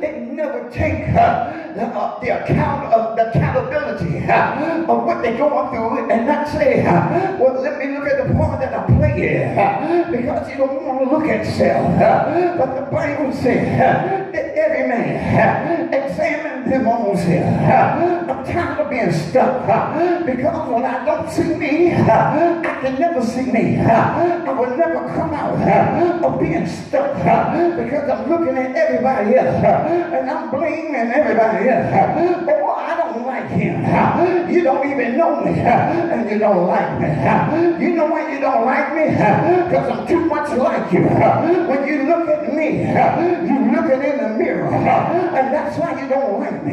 They never take uh, the, uh, the account of the accountability uh, of what they're going through and not say, uh, well, let me look at the part that I play here. uh, because you don't want to look at self. uh, but the Bible says that every man them self. Uh, I'm tired of being stuck because when I don't see me, I can never see me. I will never come out of being stuck because I'm looking at everybody else and I'm blaming everybody else. Oh, I don't like him. You don't even know me and you don't like me. You know why you don't like me? Because I'm too much like you. When you look at me, you're looking in the mirror and that's why you don't like me.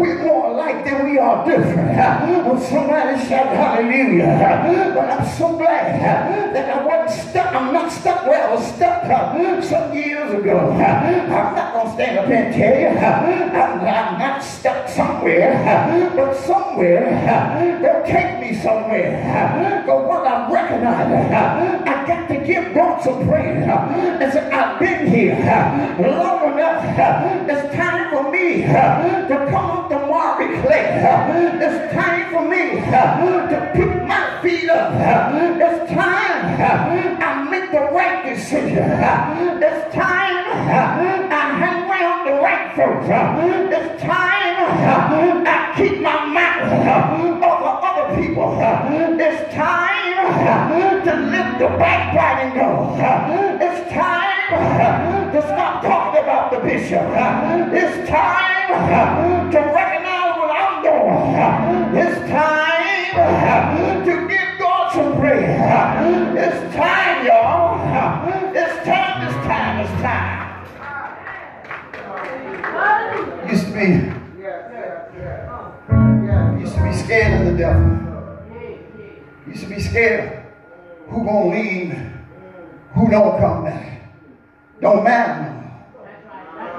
We're more alike than we are different. Oh, somebody shout hallelujah. But I'm so glad that I wasn't stuck. I'm not stuck where I was stuck some years ago. I'm not going to stand up and tell you I'm, not stuck somewhere, but somewhere they'll take me somewhere. But what I recognize, I got to give God some praise. I've been here long enough. It's time for me to come up the marble clay. It's time for me to pick my feet up. It's time uh, I make the right decision. It's time uh, I hang around the right folks. It's time uh, I keep my mouth uh, over other people. It's time to let the backbiting go. It's time to stop talking about the bishop. It's time time to recognize what I'm doing. It's time to give It's time, y'all. It's time, it's time, it's time. Used to be used to be scared of the devil. Used to be scared who gonna leave, who don't come back. Don't matter.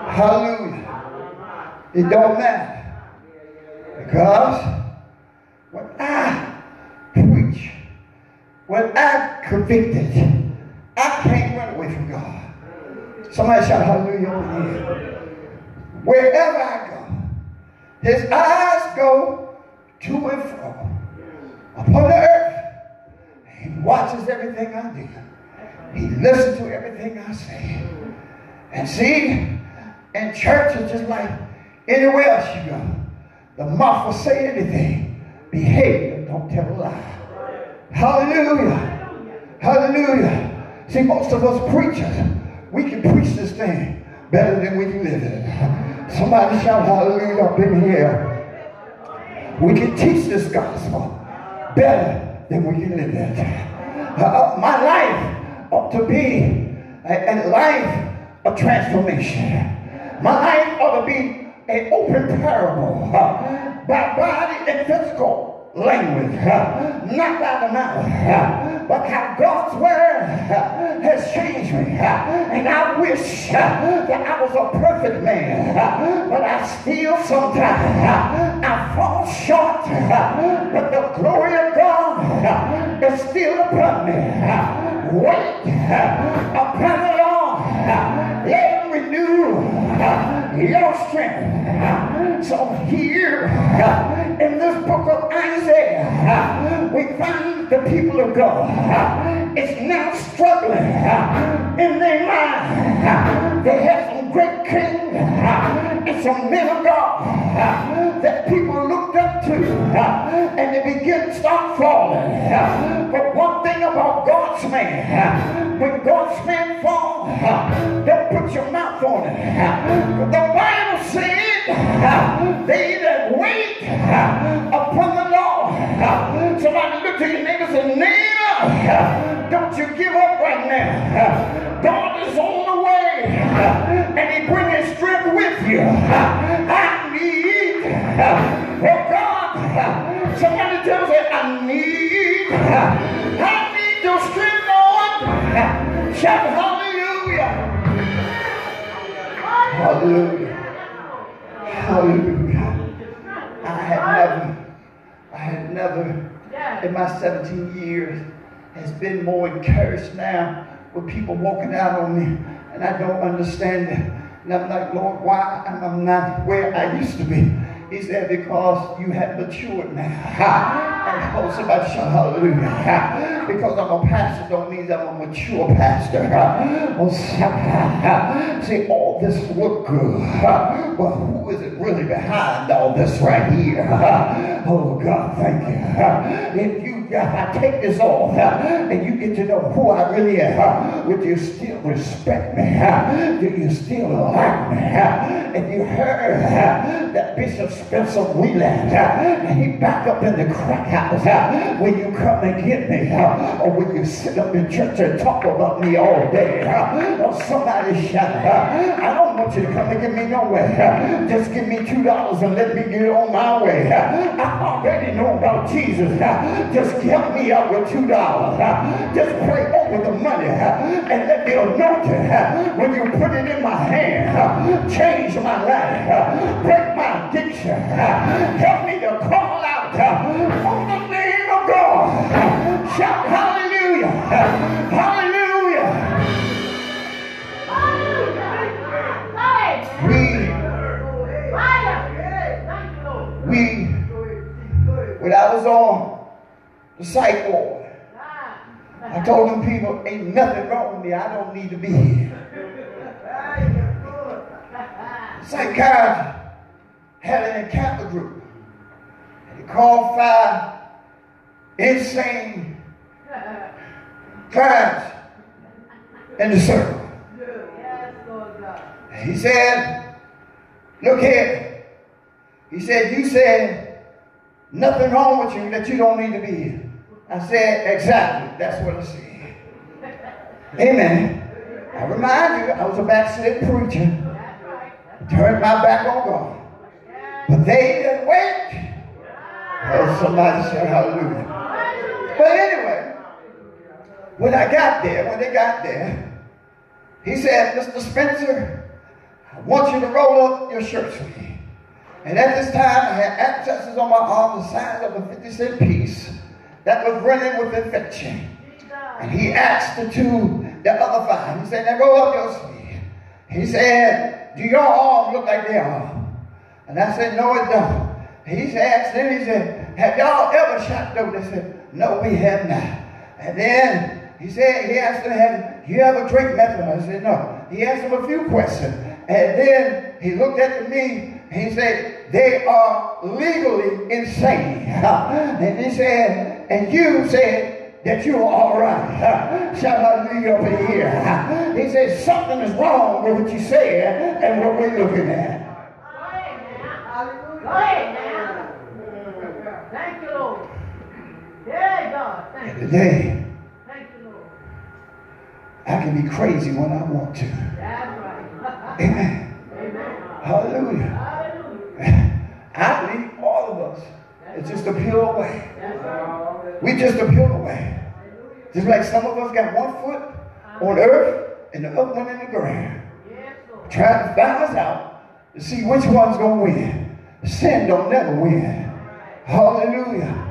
Hallelujah. It don't matter. Because when I when I'm convicted, I can't run away from God. Somebody shout hallelujah over here. Wherever I go, his eyes go to and fro upon the earth. He watches everything I do. He listens to everything I say. And see, in church it's just like anywhere else you go. The mouth will say anything. Behavior don't tell a lie. Hallelujah. Hallelujah. See, most of us preachers, we can preach this thing better than we can live it. Somebody shout hallelujah up in here. We can teach this gospel better than we can live it. Uh, my life ought to be a, a life of transformation. My life ought to be an open parable uh, by body and physical language, not by the mouth, but how God's word has changed me. And I wish that I was a perfect man, but I still sometimes I fall short, but the glory of God is still upon me. Wait upon the Lord. Let him renew your strength. So here the people of God is now struggling in their mind. They have some great king uh, and some men of God that people looked up to, and they begin to start falling. But one God's man, when God's man fall, uh, don't put your mouth on it. The Bible said, they that wait upon the Lord. Somebody look to your neighbor and say, neighbor, don't you give up right now. God is on the way, and he bringing strength with you. I need, oh God, somebody tell me, I need, I need your strength, Lord. Shout hallelujah. Hallelujah. Hallelujah. I had never, I had never, in my 17 years, has been more encouraged now with people walking out on me and I don't understand it. And I'm like, Lord, why am I not where I used to be? He said, because you have matured now. And oh, somebody shout hallelujah. Because I'm a pastor don't mean that I'm a mature pastor. Oh, see, all this look good. But who is it really behind all this right here? Oh, God, thank you. If you I take this off and you get to know who I really am, would you still respect me? Do you still like me? And you heard that Bishop Spencer Wheeland, and he back up in the crack house when you come and get me, or when you sit up in church and talk about me all day, or somebody shout, I don't want you to come and get me nowhere. Just give me two dollars and let me get on my way. I already know about Jesus. Just help me out with two dollars. Just pray over the money and let me anoint it. When you put it in my hand, change my life, break my addiction, help me to call out on the name of God. Shout hallelujah! Hallelujah! We, we, when I was on the psych ward, I told them people, ain't nothing wrong with me. I don't need to be here. Psychiatrist had an encounter group. And he called five insane clients in the circle. He said, look here, He said, You said nothing wrong with you that you don't need to be here. I said, Exactly. That's what I said. Amen. I remind you, I was a backslid preacher. Turned my back on God. But they didn't wait. Oh, somebody said hallelujah. But anyway, when I got there, when they got there, he said, Mr. Spencer, I want you to roll up your shirt sleeve. And at this time, I had abscesses on my arm the size of a 50 cent piece that was running with infection. And he asked the two, the other five, he said, now roll up your. He said, do your arms look like they are? And I said, no, it don't. He asked them, he said, have y'all ever shot dope? They said, no, we have not. And then he said, he asked them, have you ever drink methadone? I said, no. He asked them a few questions. And then he looked at me and he said, they are legally insane. *laughs* And he said, and you said that you're all right. *laughs* Shout hallelujah over here. *laughs* He said, something is wrong with what you said and what we're looking at. Thank you, Lord. Yeah, God. Thank you. Today, Thank you, Lord. I can be crazy when I want to. That's right. *laughs* Amen. Amen. Hallelujah. Hallelujah. I believe all of us It's just a peel away. That's right. We just a away. Just like some of us got one foot on earth and the other one in the ground. Trying to balance out to see which one's going to win. Sin don't never win. Hallelujah.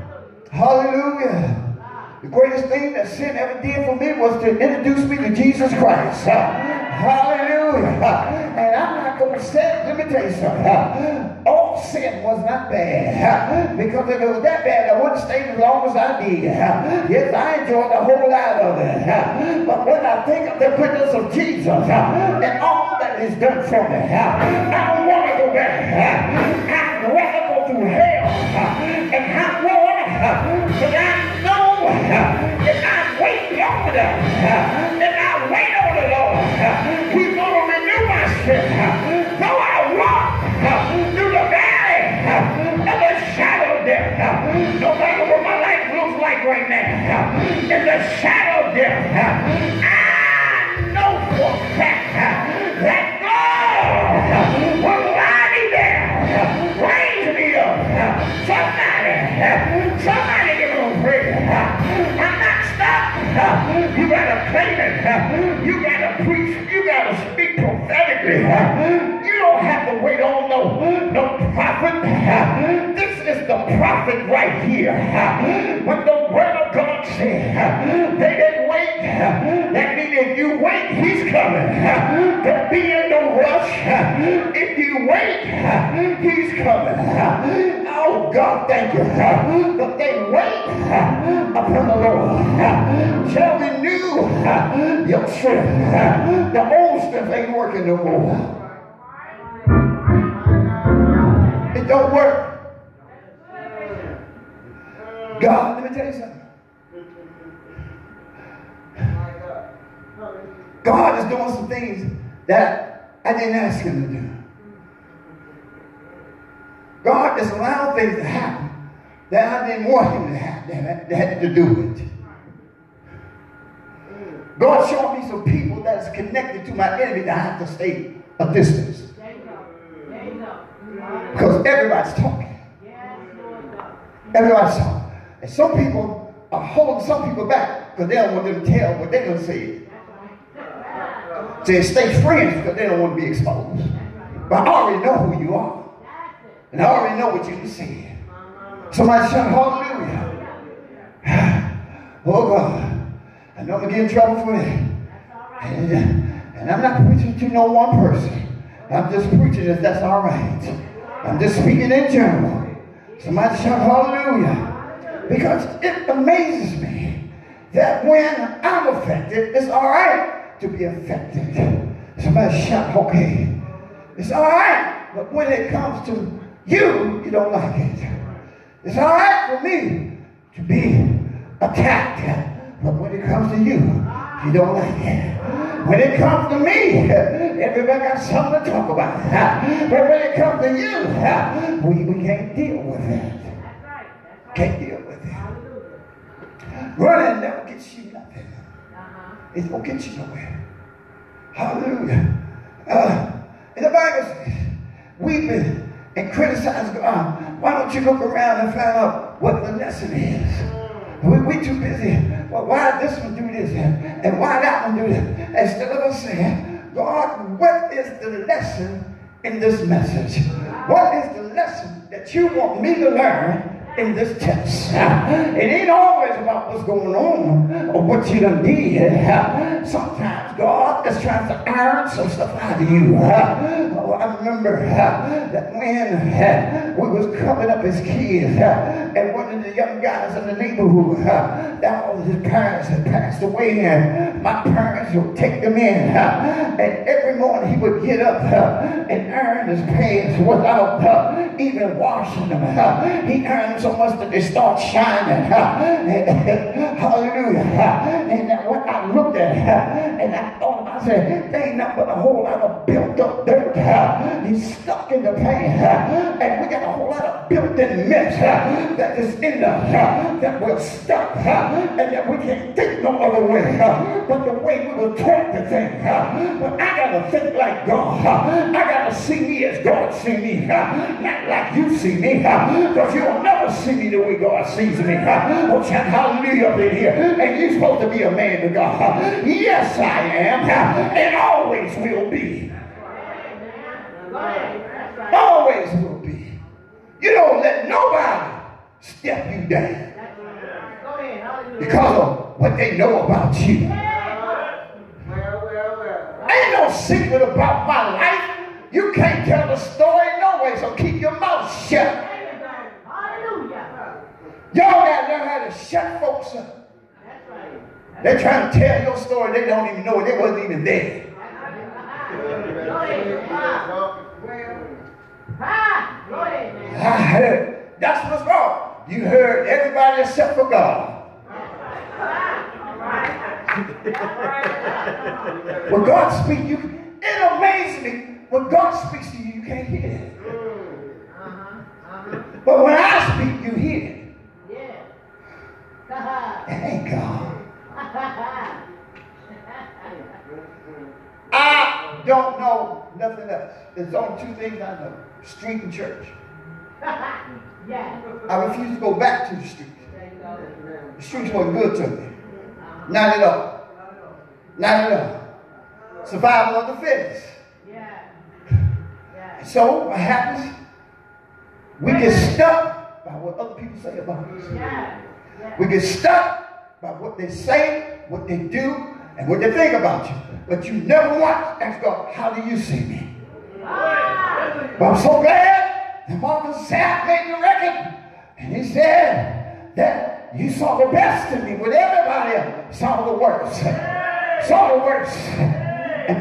Hallelujah. The greatest thing that sin ever did for me was to introduce me to Jesus Christ. Hallelujah. Let me tell you something. All sin was not bad. Because if it was that bad, I wouldn't stay as long as I did. Yes, I enjoyed a whole lot of it. But when I think of the goodness of Jesus and all that he's done for me, I don't want to go back. I'd rather go through hell and hot water. But I know if I wait long enough, if I wait on the Lord, right now, in the shadow of death, I know for a fact that God will lie me down, raise me up. Somebody, somebody give him prayer. I'm not stuck. You gotta claim it. You gotta preach. You gotta speak prophetically. Don't have to wait on no, no prophet. This is the prophet right here. When the word of God said they didn't wait, that means if you wait, he's coming. Don't be in no rush. If you wait, he's coming. Oh God, thank you. But they wait upon the Lord. Shall renew your strength. The old strength ain't working no more. Don't work. God, let me tell you something. God is doing some things that I didn't ask him to do. God is allowing things to happen that I didn't want him to happen, that had to do it. God showed me some people that's connected to my enemy that I have to stay a distance. There you go. There you go. Because everybody's talking. Everybody's talking. And some people are holding some people back because they don't want them to tell what they're going to say. Say stay friends because they don't want to be exposed. But I already know who you are. And I already know what you say. Somebody shout hallelujah. *sighs* Oh God. I know I'm going to get in trouble for that. And, and I'm not preaching to no one person. I'm just preaching if that's all right. I'm just speaking in general. Somebody shout hallelujah. Because it amazes me that when I'm affected, it's all right to be affected. Somebody shout, okay. It's all right. But when it comes to you, you don't like it. It's all right for me to be attacked. But when it comes to you, you don't like it. When it comes to me, *laughs* everybody got something to talk about. *laughs* But when it comes to you, *laughs* we, we can't deal with it. Can't deal with it. Running never gets you nothing. It won't get you nowhere. Hallelujah. Uh, and the Bible says, weeping and criticize God. Why don't you look around and find out what the lesson is? We, we too busy. Well, why this one do this and, why that one do this? Instead of us saying, God, what is the lesson in this message? What is the lesson that you want me to learn in this text. It ain't always about what's going on or what you done did. Sometimes God is trying to iron some stuff out of you. I remember uh, that when uh, we was coming up as kids uh, and one of the young guys in the neighborhood, that all his parents had passed away and my parents would take them in and every morning he would get up and iron his pants without even washing them. He ironed so much that they start shining. *laughs* Hallelujah. And what I looked at and I thought, I said, they ain't nothing but a whole lot of built up dirt. He's stuck in the pan. And we got a whole lot of built-in mess that is in us that we're stuck and that we can't think no other way but the way we were taught to think. But I gotta think like God. I gotta see me as God see me. Not like you see me. Because you'll never see me the way God sees me. Oh, shout hallelujah up in here. And you're supposed to be a man to God. Yes, I am. And always will be. Always will be. You don't let nobody step you down because of what they know about you. Ain't no secret about my life. You can't tell the story no way, so keep your mouth shut. Y'all got to learn how to shut folks up. They're trying to tell your story. They don't even know it. They wasn't even there. That's what's wrong. You heard everybody except for God. when God speaks, you it amazes me. When God speaks to you, you can't hear it. But when I speak, you hear it. Thank God. I don't know nothing else. There's only two things I know street and church. *laughs* I refuse to go back to the street. The streets weren't good to me. Uh-huh. Not at all. Not at all. Survival of the fittest. Yeah. Yeah. So what happens? We get stuck by what other people say about us. We get stuck by what they say, what they do, and what they think about you. But you never once ask God, how do you see me? But I'm so glad that Marvin Sapp made the record. And he said that you saw the best in me when everybody saw the worst. *laughs* Saw the worst.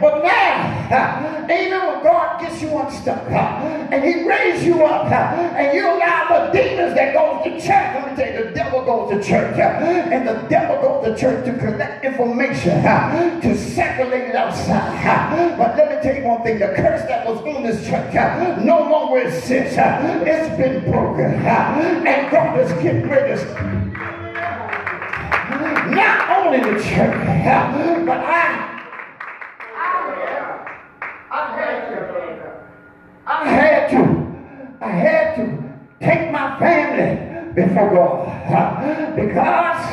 But now, even when God gets you unstuck and He raises you up and you allow the demons that goes to church, let me tell you, the devil goes to church and the devil goes to church to collect information, to circulate it outside. But let me tell you one thing, the curse that was on this church no longer exists. It's been broken. And God is getting ready not only the church, but I had to, I had to take my family before God because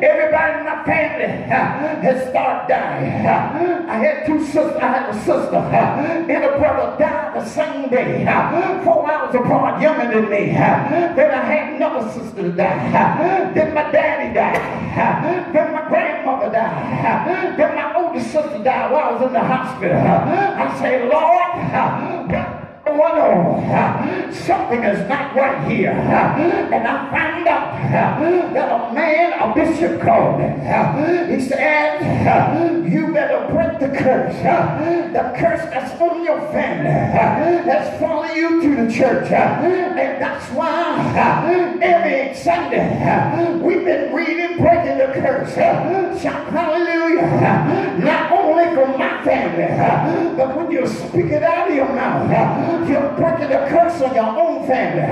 everybody in my family has started dying. I had two sisters, I had a sister and a brother died the same day, four hours apart, younger than me. Then I had another sister die. Then my daddy died. Then my grandmother died. Then my oldest sister died while I was in the hospital. I say, Lord, going on. Something is not right here. And I found out that a man, a bishop called me. He said, you better break the curse. The curse that's on your family that's following you to the church. And that's why every Sunday we've been reading Breaking the Curse. Shout hallelujah. Not only of my family. But when you speak it out of your mouth, you're breaking the curse on your own family.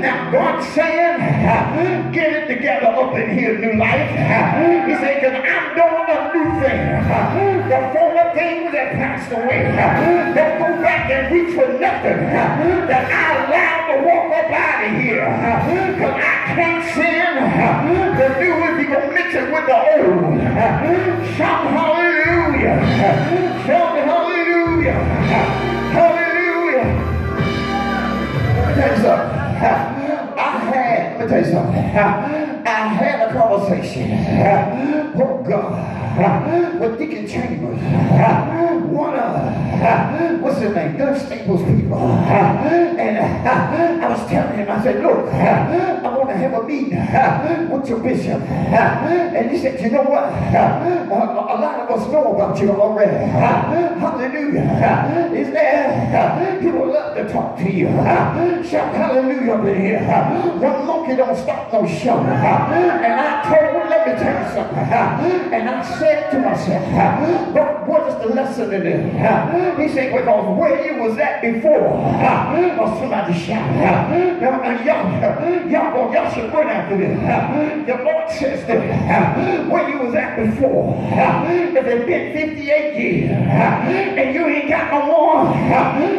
Now God's saying, get it together up in here, new life. He said, because I'm doing a new thing. The former things that passed away. Don't go back and reach for nothing that I allowed to walk up out of here. Because I can't sin. The new is going to mix it with the old. Shout hallelujah. Shout. Hallelujah. Let me tell you something. I had, let me tell you something. I had a conversation. Oh God. With Deacon Chambers. One of, what's his name? Doug Staples people. And I was telling him, I said, look, I want to have a meeting with your bishop. And he said, you know what? A lot of us know about you already. Hallelujah. Is there? He would love to talk to you. Shout hallelujah up in here. One monkey don't stop no show. And I told him, let me tell you something. And I said to myself, but what is the lesson in this? He said, because where you was at before, or somebody shout, y'all, y'all, y'all should run after this. The Lord says that where you was at before, if it's been 58 years, and you ain't got no more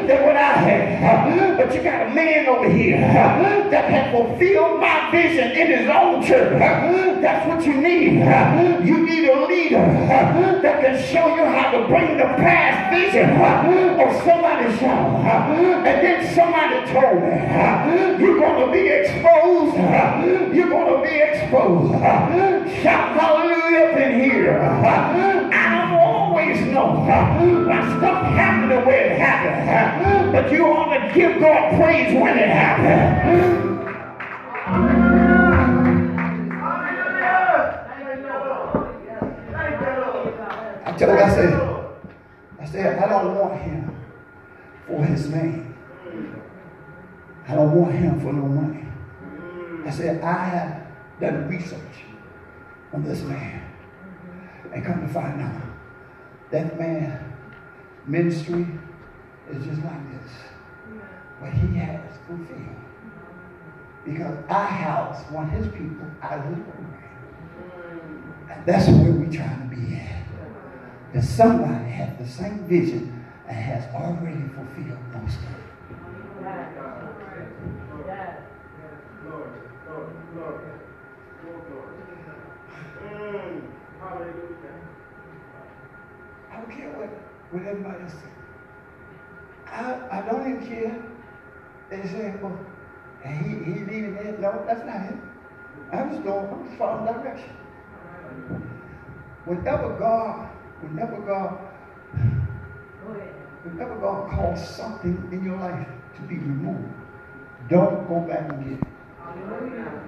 than what I have, but you got a man over here that has fulfilled my vision in his own That's what you need. You need a leader that can show you how to bring the past vision or somebody shout. And then somebody told me, you're going to be exposed. You're going to be exposed. Shout hallelujah up in here. I always know why stuff happened the way it happened. But you ought to give God praise when it happened. I told I said, I said, I don't want him for his name. I don't want him for no money. I said, I have done research on this man. And come to find out, that man ministry is just like this. What he has fulfilled. Because I house one of his people out of his program. And that's where we're trying to. That somebody has the same vision and has already fulfilled most of it. I don't care what, what everybody else. I, I don't even care. They say, well, oh, and he, he leading it. No, that's not him. I'm just going, I'm just following direction. Whenever God, whenever God, whenever *sighs* God calls something in your life to be removed, don't go back and get it. Hallelujah.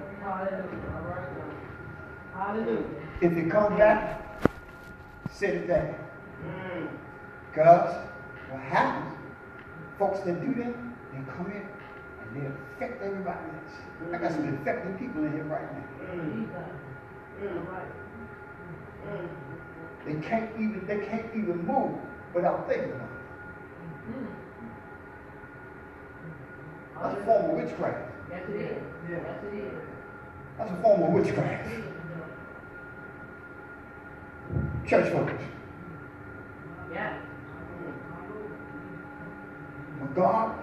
Hallelujah. If it comes back, set it down. Because what happens, folks that do that, they come in and they affect everybody else. I got some mm. infected people in here right now. Mm. They can't even they can't even move without thinking about it. Mm-hmm. That's a form of witchcraft. Yes, it is. Yeah. Yes, it is. That's a form of witchcraft. Church folks, Yeah. when God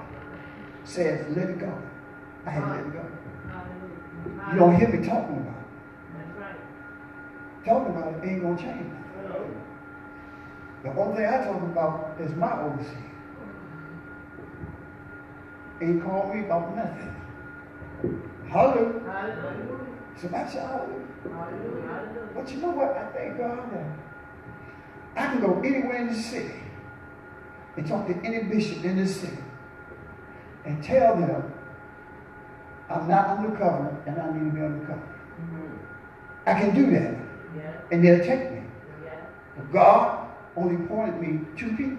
says let it go, I had to let it go. You don't hear me talking about it. That's right. Talking about it ain't gonna change. The only thing I talk about is my overseer. Ain't called me about nothing. Hallelujah. Hallelujah. Somebody say hallelujah. But you know what? I thank God that I can go anywhere in the city and talk to any bishop in the city and tell them I'm not undercover and I need to be undercover. Mm-hmm. I can do that. Yeah. And they'll take me. Yeah. But God only pointed me two people.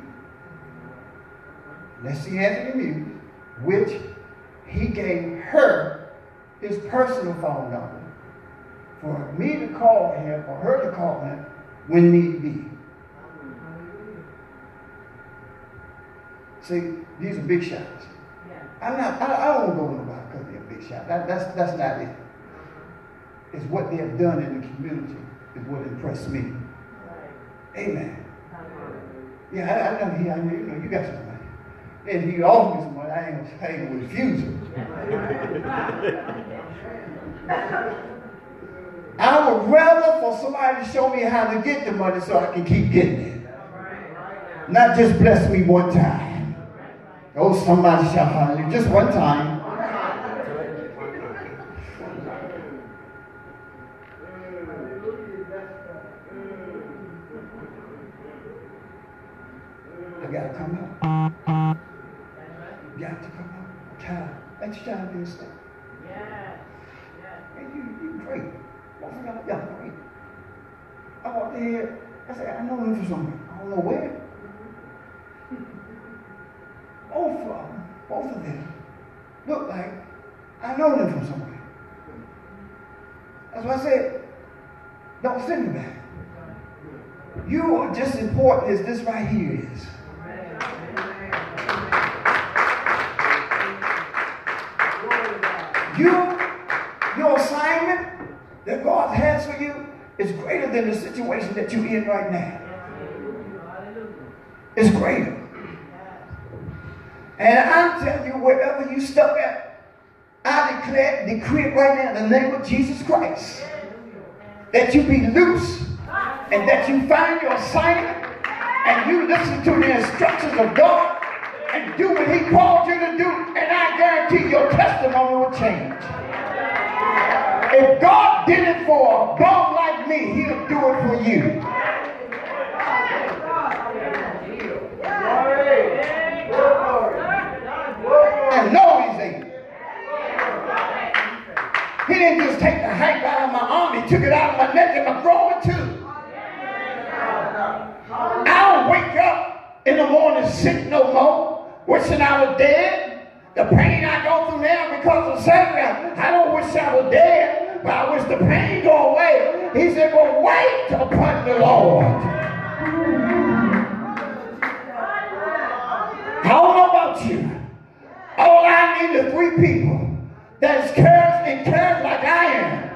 Let's see Anthony Muse, which he gave her his personal phone number for me to call him or her to call him when need be. See, these are big shots. I'm not, I, I don't go nobody because they're a big shot. That, that's, that's not it. It's what they have done in the community is what impressed me. Amen. Yeah, I, I know he, I know, you know, you got some money. And he offered me some money, I ain't, I ain't gonna refuse it. I would rather for somebody to show me how to get the money so I can keep getting it. Not just bless me one time. Oh, somebody shout hallelujah. Just one time. I gotta come out. Got to come out. I'm tired. Ain't you tired of being? And you, you great. Both of y'all, y'all great. I walked in here. I said, I know him from somewhere. I don't know where. Both of them, both of them look like I know them from somewhere. That's why I said, don't send me back. You are just as important as this right here is. You, your assignment that God has for you is greater than the situation that you're in right now. It's greater. And I'm telling you, wherever you stuck at, I declare, decree it right now in the name of Jesus Christ. That you be loose and that you find your assignment and you listen to the instructions of God and do what He called you to do. And I guarantee your testimony will change. If God did it for a bum like me, He'll do it for you. I know He's able. He didn't just take the hank out of my arm, He took it out of my neck and my throat too. I don't wake up in the morning sick no more, wishing I was dead. The pain I go through now because of surgery, I don't wish I was dead, but I wish the pain go away. He said, well, wait upon the Lord. I don't know about you. All I need is three people that is courage and courage like I am.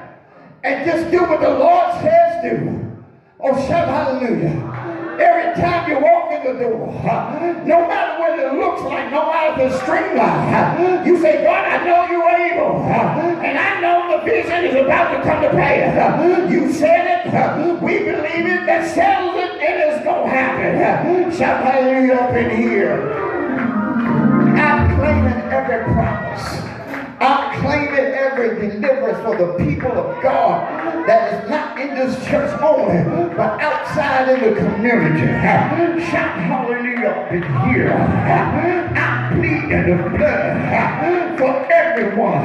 And just do what the Lord says do. Oh, shout hallelujah. Every time you walk in the door, no matter what it looks like, no matter the streamline, you say, God, I know you're able. And I know the vision is about to come to pass. You said it. We believe it. That settles it. And it's going to happen. Shout hallelujah up in here. I'm claiming every promise. I'm claiming every deliverance for the people of God that is not in this church only, but outside in the community. Shout hallelujah in here. I'm pleading the blood for everyone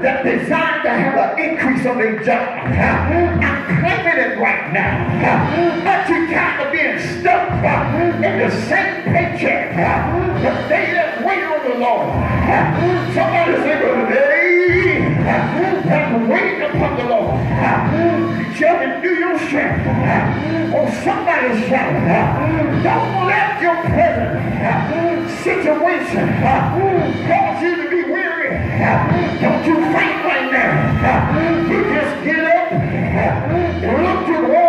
that desires to have an increase of their job. I'm claiming it right now. But you tired of being stuck in the same paycheck. But they that wait on the Lord. Somebody say, today, I'm upon the Lord. Shall renew your strength. Or somebody shout, don't let your present situation cause you to be weary. Don't you faint right now. You just get up and look towards the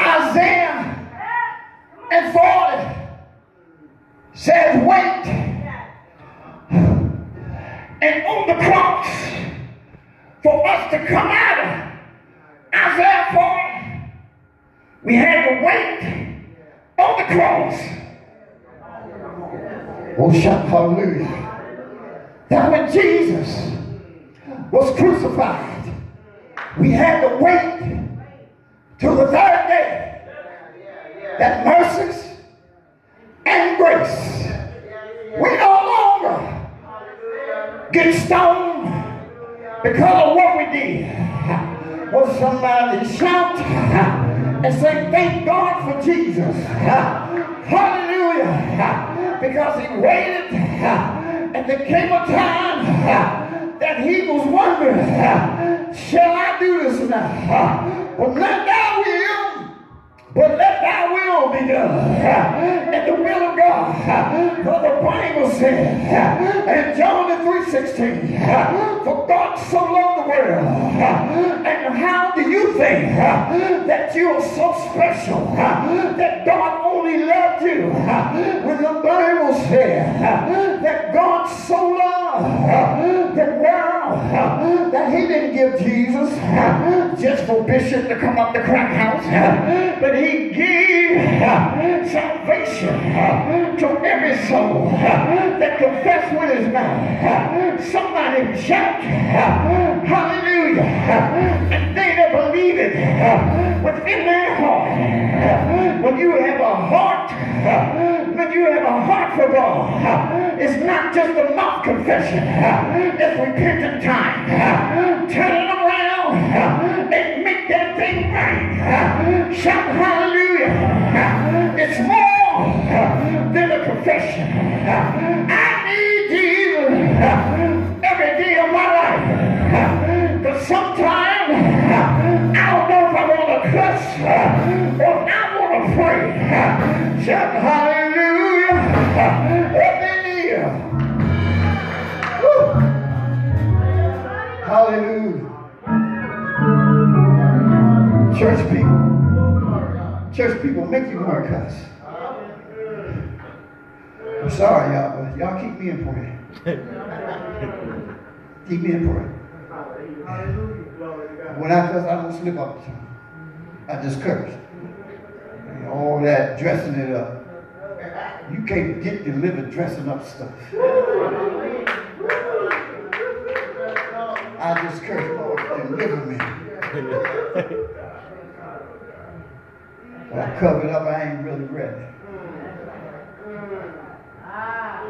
Isaiah and 40 says, wait. And on the cross, for us to come out of Isaiah 40, we had to wait on the cross. Oh, shout hallelujah. That when Jesus was crucified, we had to wait till the third day that mercies and grace we no longer get stoned because of what we did was somebody shout and say, thank God for Jesus. Hallelujah. Because he waited and there came a time that he was wondering, shall I do this now? But not thy will, but let thy will be done. And the will of God. For the Bible said in John the 3.16, for God so loved world. And how do you think that you are so special? That God only loved you when the Bible said that God so loved the world that he didn't give Jesus just for Bishop to come up the crack house, but he gave salvation to every soul that confess with his mouth. Somebody shout, hallelujah. And they that believe it within their heart. When you have a heart, when you have a heart for God, it's not just a mouth confession, it's repentant time. Turn it around and make that thing right. Shout hallelujah. It's more than a confession. I need Jesus sometimes I don't know if I want to cuss or if I want to pray. Shout hallelujah. Woo. Hallelujah. Church people. Church people make you want to cuss. I'm sorry, y'all, but y'all keep me in prayer. keep me in prayer. When I cuss, I don't slip up. I just curse. And all that dressing it up. You can't get delivered dressing up stuff. I just curse, Lord, deliver me. When I cover it up, I ain't really ready. Ah.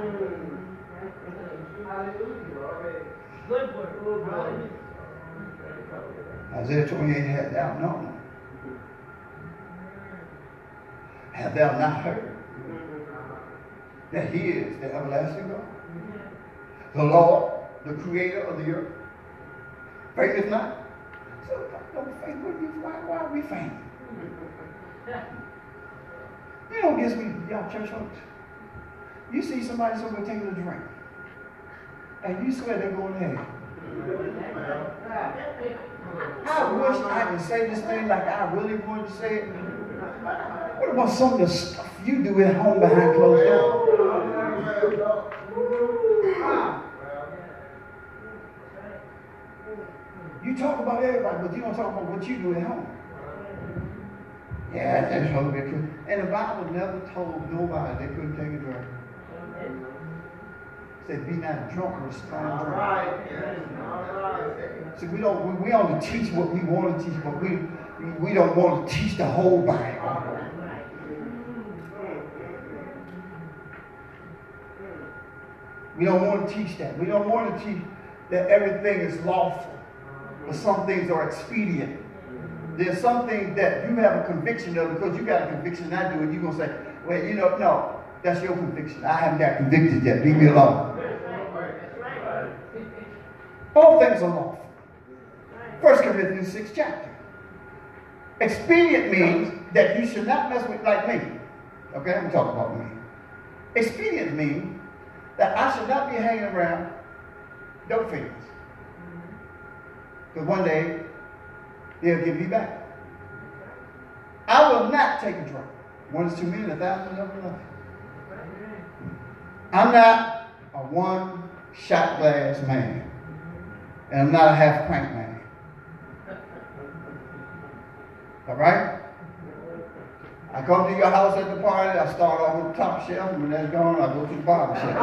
Isaiah 28 had thou known. Have thou not heard that he is the everlasting God? The Lord, the creator of the earth. Faith is not. So don't faith with you. Why, why are we fainting? You don't get me, y'all church folks. You see somebody somewhere taking a drink, and you swear they're going to hell. I wish I could say this thing like I really wanted to say it. What about some of the stuff you do at home behind closed doors? You talk about everybody, but you don't talk about what you do at home. Yeah, that's how could. And the Bible never told nobody they couldn't take a drink. Said, be not drunk with strong drink. See, we don't we, we only teach what we want to teach, but we we don't want to teach the whole Bible. We don't want to teach that. We don't want to teach that everything is lawful, but some things are expedient. There's some things that you have a conviction of because you got a conviction I do, and you're going to say, well, you know, no, that's your conviction. I haven't got convicted yet. Leave me alone. All things are lawful. 1 Corinthians 6 chapter. Expedient means that you should not mess with like me. Okay, I'm talking about me. Expedient means that I should not be hanging around dope fiends. Because one day they'll give me back. I will not take a drink. One is too many, a thousand of them. I'm not a one shot glass man. And I'm not a half pint man. All right? I come to your house at the party, I start off with the top shelf, and when that's gone, I go to the bottom shelf.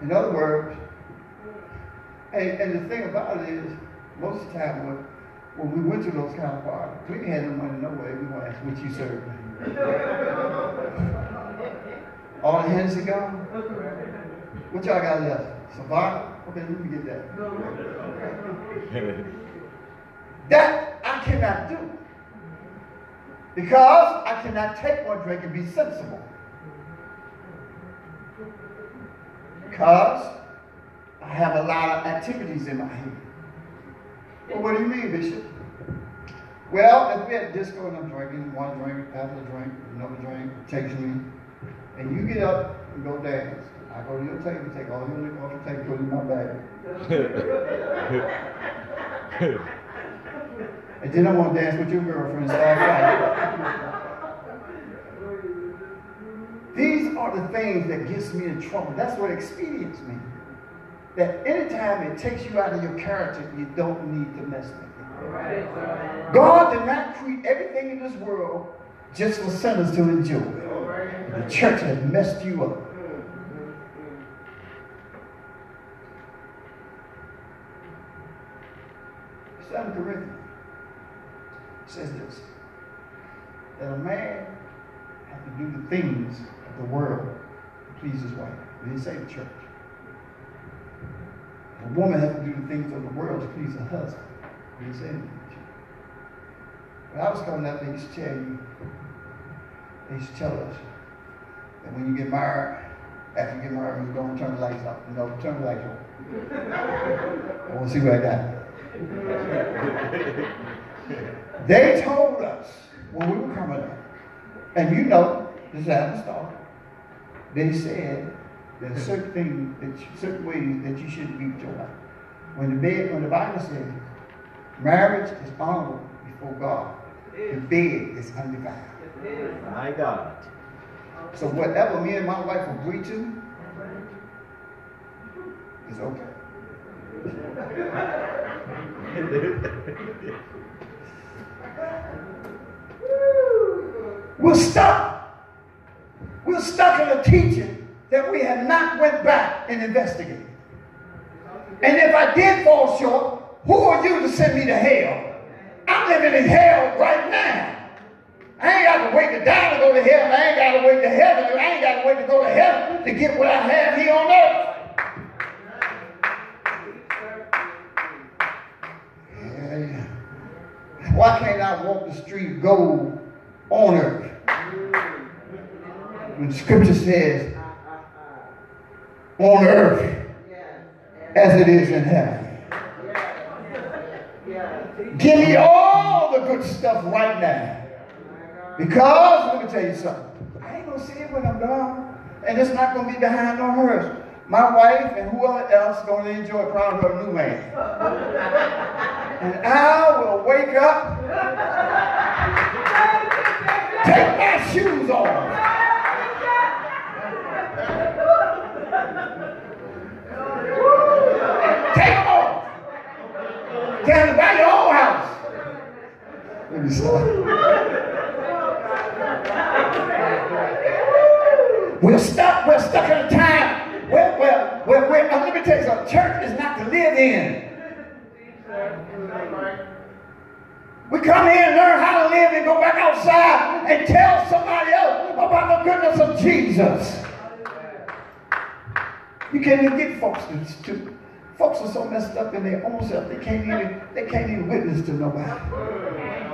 In other words, and, and the thing about it is, most of the time when, when we went to those kind of parties, we didn't have no money no way. We want to ask what you serve. *laughs* All the Hennessy gone? What y'all got left? Savannah? Okay, let me get that. That I cannot do. Because I cannot take one drink and be sensible. Because I have a lot of activities in my head. Well, what do you mean, Bishop? Well, if we at disco and I'm drinking, one drink, after a drink, another drink, occasionally, and you get up and go dance, I go to your table, take all your liquor off the table, put it in my bag. *laughs* and then I want to dance with your girlfriend. These are the things that gets me in trouble. That's what expedience means. That anytime it takes you out of your character, you don't need to mess with it. God did not create everything in this world just for sinners to enjoy. The church has messed you up. Second Corinthians says this that a man has to do the things of the world to please his wife. He didn't say the church. A woman has to do the things of the world to please her husband. Didn't say the. When I was coming up, they used to tell you, they used to tell us that when you get married, after you get married, you and turn the lights off. You know, turn the lights on. I want to see what I got. they told us when we were coming up, and you know, this is how it started. They said there's certain things, that you, certain ways that you shouldn't be with your wife. When the bed, when the Bible says marriage is honorable before God, the bed is undefiled. My God. So whatever me and my wife agree to is okay. *laughs* We're stuck. We're stuck in a teaching that we have not went back and investigated. And if I did fall short, who are you to send me to hell? I'm living in hell right now. I ain't got to wait to die to go to heaven. I ain't got to wait to heaven. I ain't got to wait to go to heaven to get what I have here on earth. Why can't I walk the street gold on earth? When the scripture says, on earth as it is in heaven. Give me all the good stuff right now. Because, let me tell you something, I ain't going to see it when I'm gone. And it's not going to be behind on hers. My wife and whoever else going to enjoy probably her new man. And I will wake up, take my shoes off. Take them off. Tell them buy your own house. Let me stop. We're stuck. We're stuck in a time where, where, where, where uh, let me tell you something. Church is not to live in. We come here and learn how to live and go back outside and tell somebody else about the goodness of Jesus. You can't even get folks to, to folks are so messed up in their own self they can't even they can't even witness to nobody.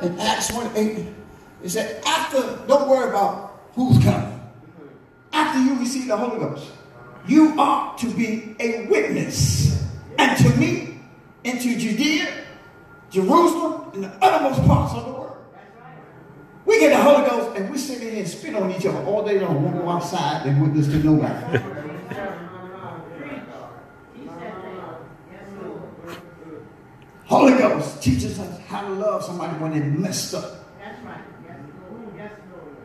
In Acts 1 8, it said, after, don't worry about who's coming. After you receive the Holy Ghost, you are to be a witness. And to me, into Judea, Jerusalem, and the uttermost parts of the world. We get the Holy Ghost and we sit in here and spit on each other all day long. We go outside and witness to nobody. Holy Ghost teaches us how to love somebody when they're messed up. That's right. Yes, Lord. Yes, Lord.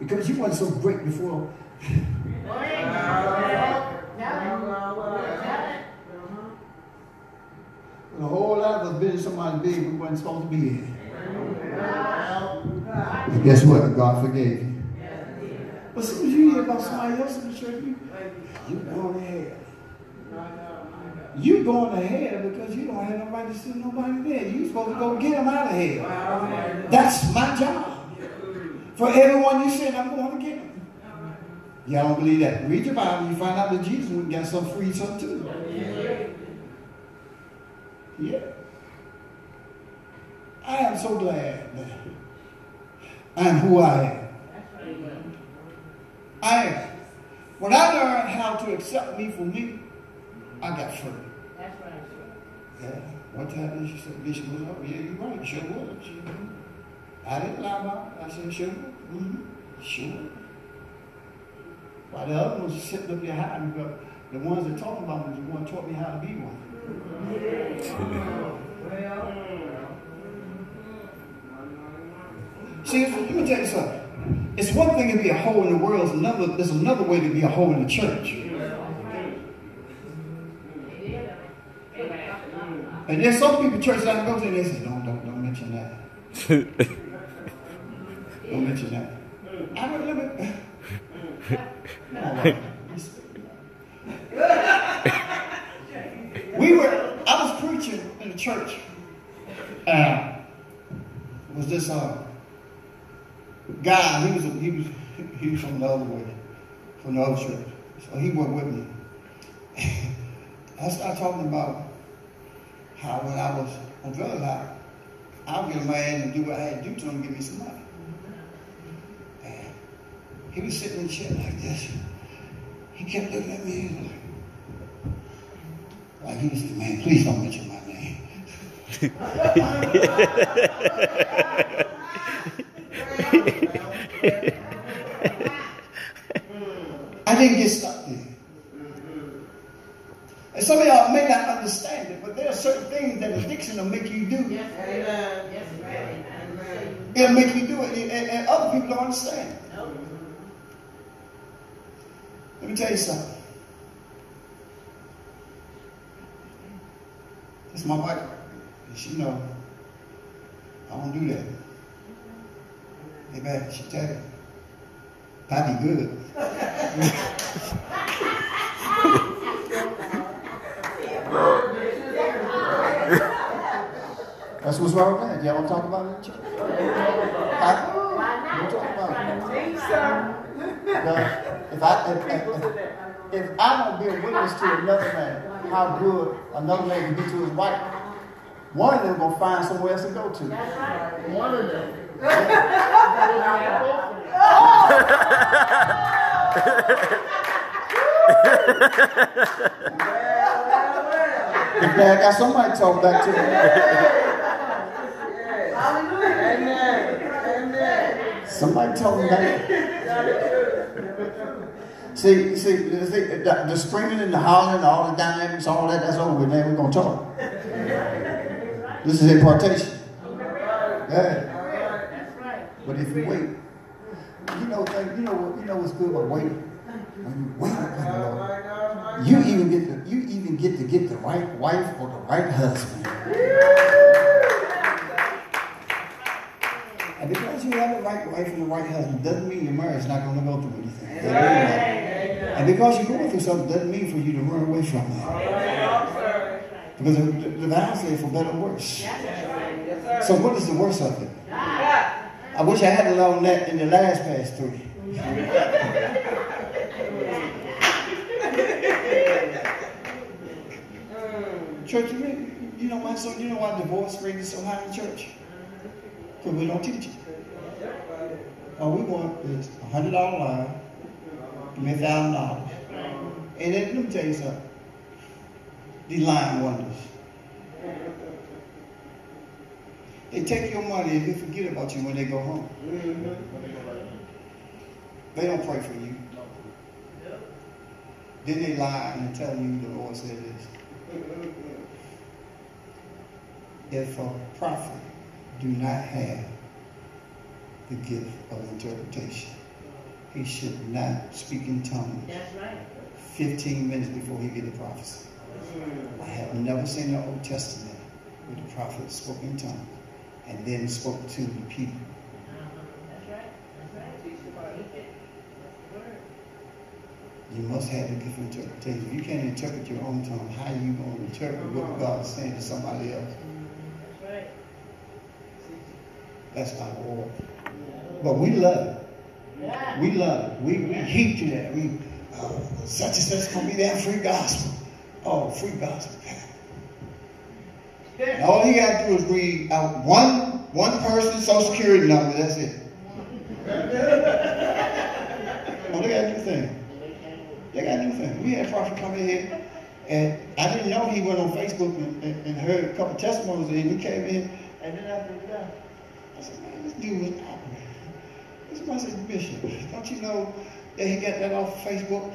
Because you weren't so great before. *laughs* A whole lot of us been in somebody's bed we weren't supposed to be in. And guess what? God forgave you. But as soon as you hear about somebody else in the church, you, you going to hell. You going to hell because you don't have nobody to send nobody there. You supposed to go get them out of hell. That's my job. For everyone you sin, I'm going to get them. Y'all don't believe that? Read your Bible, you find out that Jesus went and got some free some too. Yeah. I am so glad that I am who I am. I am. When I learned how to accept me for me, I got free. That's right. Yeah. One time she said, Bishop was up. Yeah, you're right. Sure was. I didn't lie about it. I said, sure. Mm-hmm. Sure. While the other ones sitting up there hiding, but the ones that talk about me, the one taught me how to be one. See, let me tell you something. It's one thing to be a hole in the world. It's another, there's another way to be a hole in the church. And there's some people churches I go to and they say, don't, don't, don't mention that. *laughs* don't mention that. I don't live it. *laughs* we were, I was preaching in the church. Uh, was this uh, guy, he was, he was, he was from the other way, from the other church. So he went with me. *laughs* I started talking about how when I was on drugs, I, I would get a man and do what I had to do to him, give me some money. And he was sitting in the chair like this. He kept looking at me like, like he was saying, man, please don't mention my name. *laughs* I didn't get stuck there. And some of y'all may not understand it, but there are certain things that addiction will make you do. Yes, amen. Yes, right. It'll make you do it, and, and other people don't understand. Let me tell you something. This is my wife. And she know I don't do that. Amen. She tell you. I be good. *laughs* *laughs* That's what's wrong with that. Y'all want to talk about it in the church? I, we'll talk about it. Now, if I if, if, if I don't be a witness to another man, how good another man can be to his wife, one of them gonna find somewhere else to go to. One of them. *laughs* *laughs* If I got somebody talk back to me. Amen. Somebody tell me that. See, see, the, the, the screaming and the hollering, all the dynamics, all that, that's over with. Now we're going to talk. This is impartation. Yeah. But if you wait, you know, you know you know what's good about waiting. When you wait the Lord, you even get to, you even get to get the right wife or the right husband. And because you have the right wife and the right husband doesn't mean your marriage is not going to go through anything. And because you're going through something doesn't mean for you to run away from that. Because the, the, the Bible says for better or worse. So what is the worst of it? I wish I had learned that in the last past three. *laughs* church, you, know why? So you know why divorce rate is so high in church? Because we don't teach it. All we want is a hundred dollar line, give a thousand dollars, and then let me tell you something. These lying wonders. They take your money and they forget about you when they go home. They don't pray for you. Then they lie and tell you the Lord said this. If a prophet do not have the gift of interpretation, he should not speak in tongues That's right. 15 minutes before he get the prophecy. I have never seen the Old Testament where the prophet spoke in tongues and then spoke to the people. That's right. That's right. You must have the gift of interpretation. If you can't interpret your own tongue, how are you going to interpret what God is saying to somebody else? That's not war. But we love it. We love it. We, we heap to that. We, uh, such and such to be there free gospel. Oh, free gospel. And all you got to do is read out one one person's social security number. That's it. oh, they got to do things. They got to do things. We had a prophet come in here, and I didn't know he went on Facebook and, and, and heard a couple testimonies, and he came in, and then after that, Dude was operating. This was his bishop. Don't you know that he got that off of Facebook?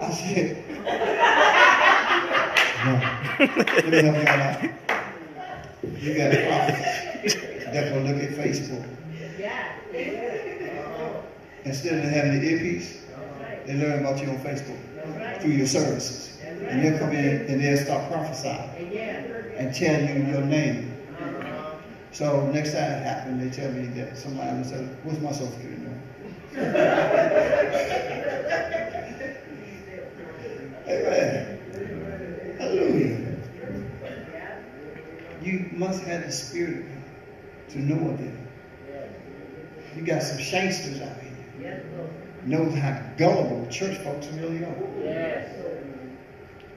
I said, no. You. You got prophets that gonna look at Facebook. Yeah. Instead of having the earpiece, they learn about you on Facebook through your services. And they'll come in and they'll start prophesying and tell you your name. So next time it happens, they tell me that somebody say, what's my social security number? Amen. Hallelujah. You must have the spirit to know of them. You got some shysters out here. Knows how gullible church folks really are.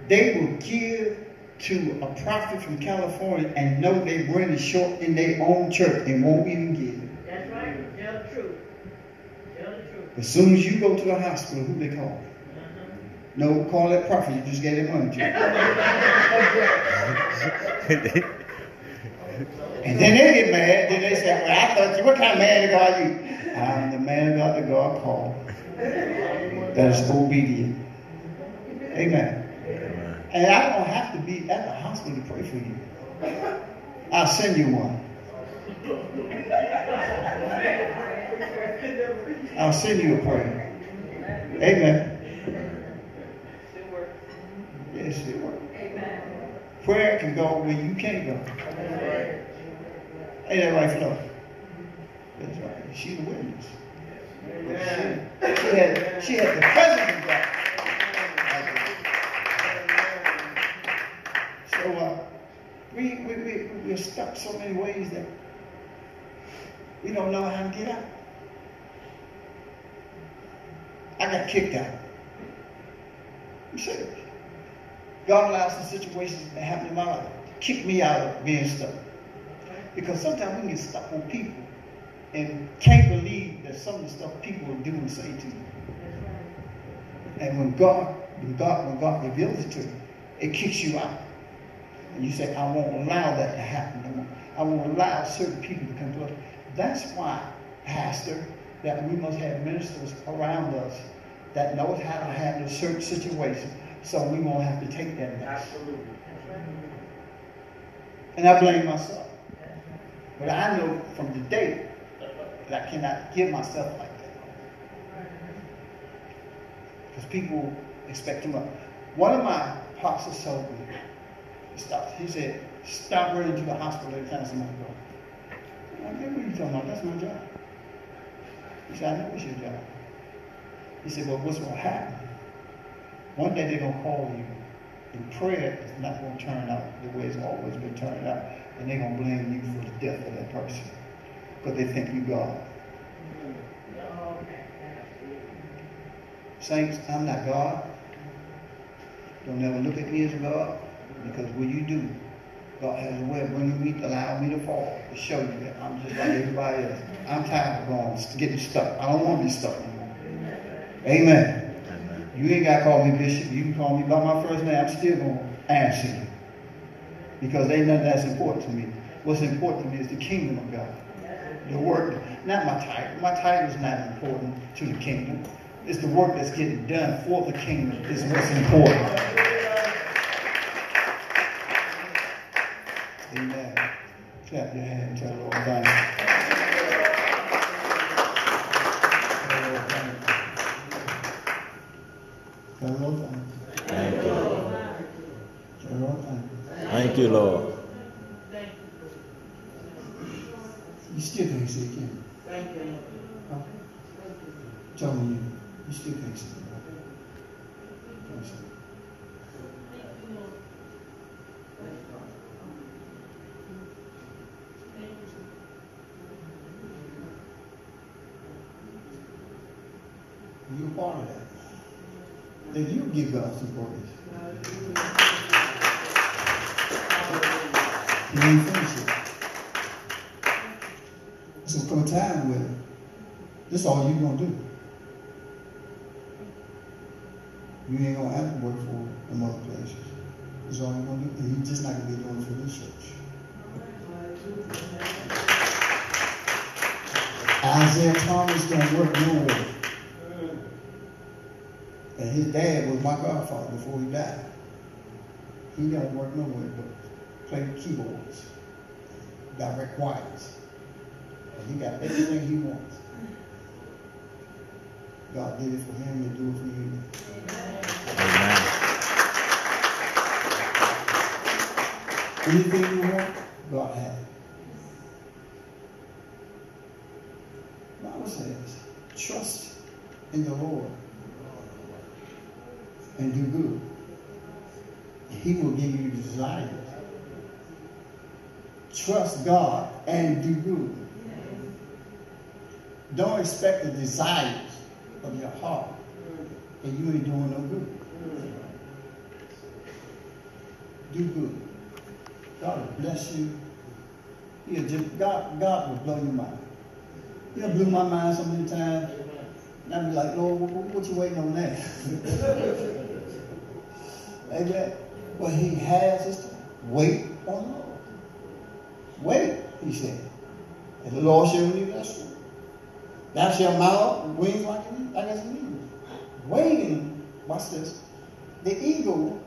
They will give to a prophet from California and know they're running short in their own church and won't even give it. That's right. Tell the truth. Tell the truth. As soon as you go to the hospital, who they call? Uh-huh. No, call that prophet. You just gave him money. *laughs* And then they get mad. Then they say, well, I thought you, what kind of man of God are you? I'm the man of God that God called. That is obedient. Amen. And I don't have to be at the hospital to pray for you. *laughs* I'll send you one. I'll send you a prayer. Amen. Yes, it works. Prayer can go where you can't go. Ain't that right, Flo? That's right. She's a witness. She, she had, she had the presence of God. We, we, we, we're stuck so many ways that we don't know how to get out. I got kicked out. You see, God allows some situations that happen in my life to kick me out of being stuck. Because sometimes we can get stuck on people and can't believe that some of the stuff people will do and say to you. And when God, when God, when God reveals it to you, it kicks you out. And you say, I won't allow that to happen. I won't, I won't allow certain people to come close. That's why, Pastor, that we must have ministers around us that knows how to handle certain situations so we won't have to take that mess. Absolutely. And I blame myself. But I know from the day that I cannot give myself like that. Because people expect too much. One of my apostles told me, stop, he said, stop running to the hospital every time somebody goes. I said, what are you talking about? That's my job. He said, I know it's your job. He said, well, what's going to happen? One day they're going to call you, and prayer is not going to turn out the way it's always been turned out, and they're going to blame you for the death of that person because they think you're God. Saints, I'm not God. Don't ever look at me as God, because when you do, God has a way of bringing me, allowing me to fall, to show you that I'm just like everybody else. I'm tired of going, getting stuck. I don't want to be stuck anymore. Amen. You ain't got to call me bishop. You can call me by my first name. I'm still going to answer you. Because ain't nothing that's important to me. What's important to me is the kingdom of God. The work, not my title. My title is not important to the kingdom. It's the work that's getting done for the kingdom is what's important. Amen. Clap your hand and the Lord thank you. Lord thank you. Thank you. Tell Lord thank you. Lord. You still can't say it, can you? Thank you. Huh? Tell me you. You still can't say it. Can't say it. You're part of that. Then you give God some praise. He ain't finished it. So come a time where this is all you're gonna do. You ain't gonna have to work for them other places. That's all you're gonna do. And you're just not gonna be doing it for this church. Isaiah Thomas don't work nowhere. His dad was my godfather before he died. He don't work nowhere but play keyboards, direct choirs. And he got everything he wants. God did it for him and do it for you. Amen. Anything you want, God has it. Bible says, trust in the Lord and do good. He will give you desires. Trust God and do good. Don't expect the desires of your heart and you ain't doing no good. Do good. God will bless you. He'll just, God, God will blow your mind. He'll blew my mind so many times. And I'd be like, Lord, what, what you waiting on that? *laughs* Amen. What he has is to wait on the Lord. Wait, he said. And the Lord shall renew thy strength. Thou shalt mount wings like an. Like an eagle. Waiting, watch this. The eagle,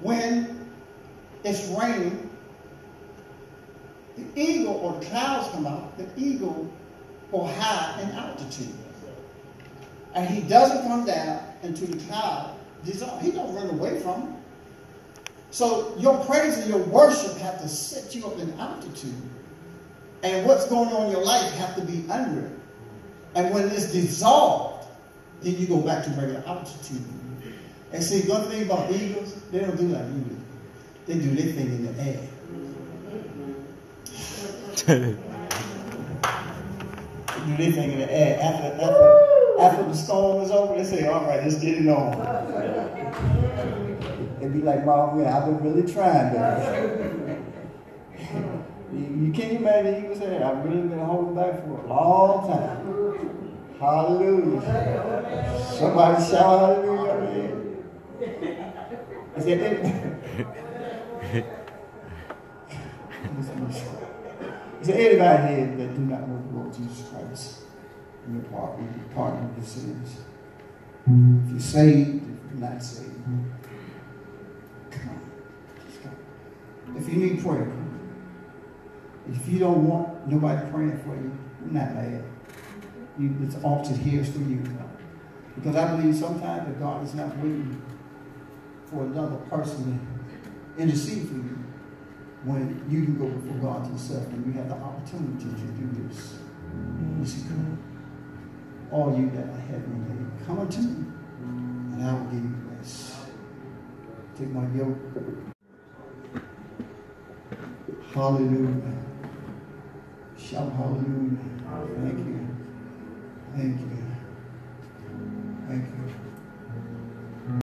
when it's raining, the eagle or the clouds come out, the eagle go high in altitude. And he doesn't come down into the cloud. He don't run away from it. So your praise and your worship have to set you up in altitude. And what's going on in your life have to be under it. And when it's dissolved, then you go back to regular altitude. And see, one thing about eagles, they don't do like you do. They do their thing in the air. *laughs* They do their thing in the air. After, after, after the storm is over, they say, all right, let's get it on. They be like, Mom, man, I've been really trying, baby. You, you can't imagine the eagles say, I've really been holding back for a long time. Hallelujah. Somebody shout hallelujah, man. I said, "Any- Is there anybody here that do not know the Lord Jesus Christ? You're part, part of your sins. If you're saved, if you're not saved, come. Just come. If you need prayer, come. If you don't want nobody praying for you, I'm not mad. You, it's altar here for you. Because I believe sometimes that God is not waiting for another person to intercede for you when you can go before God yourself and you have the opportunity to do this. You see. All you that I have heavy laden, come unto me, and I will give you rest. Take my yoke. Hallelujah. Shout hallelujah. Thank you. Thank you. Thank you.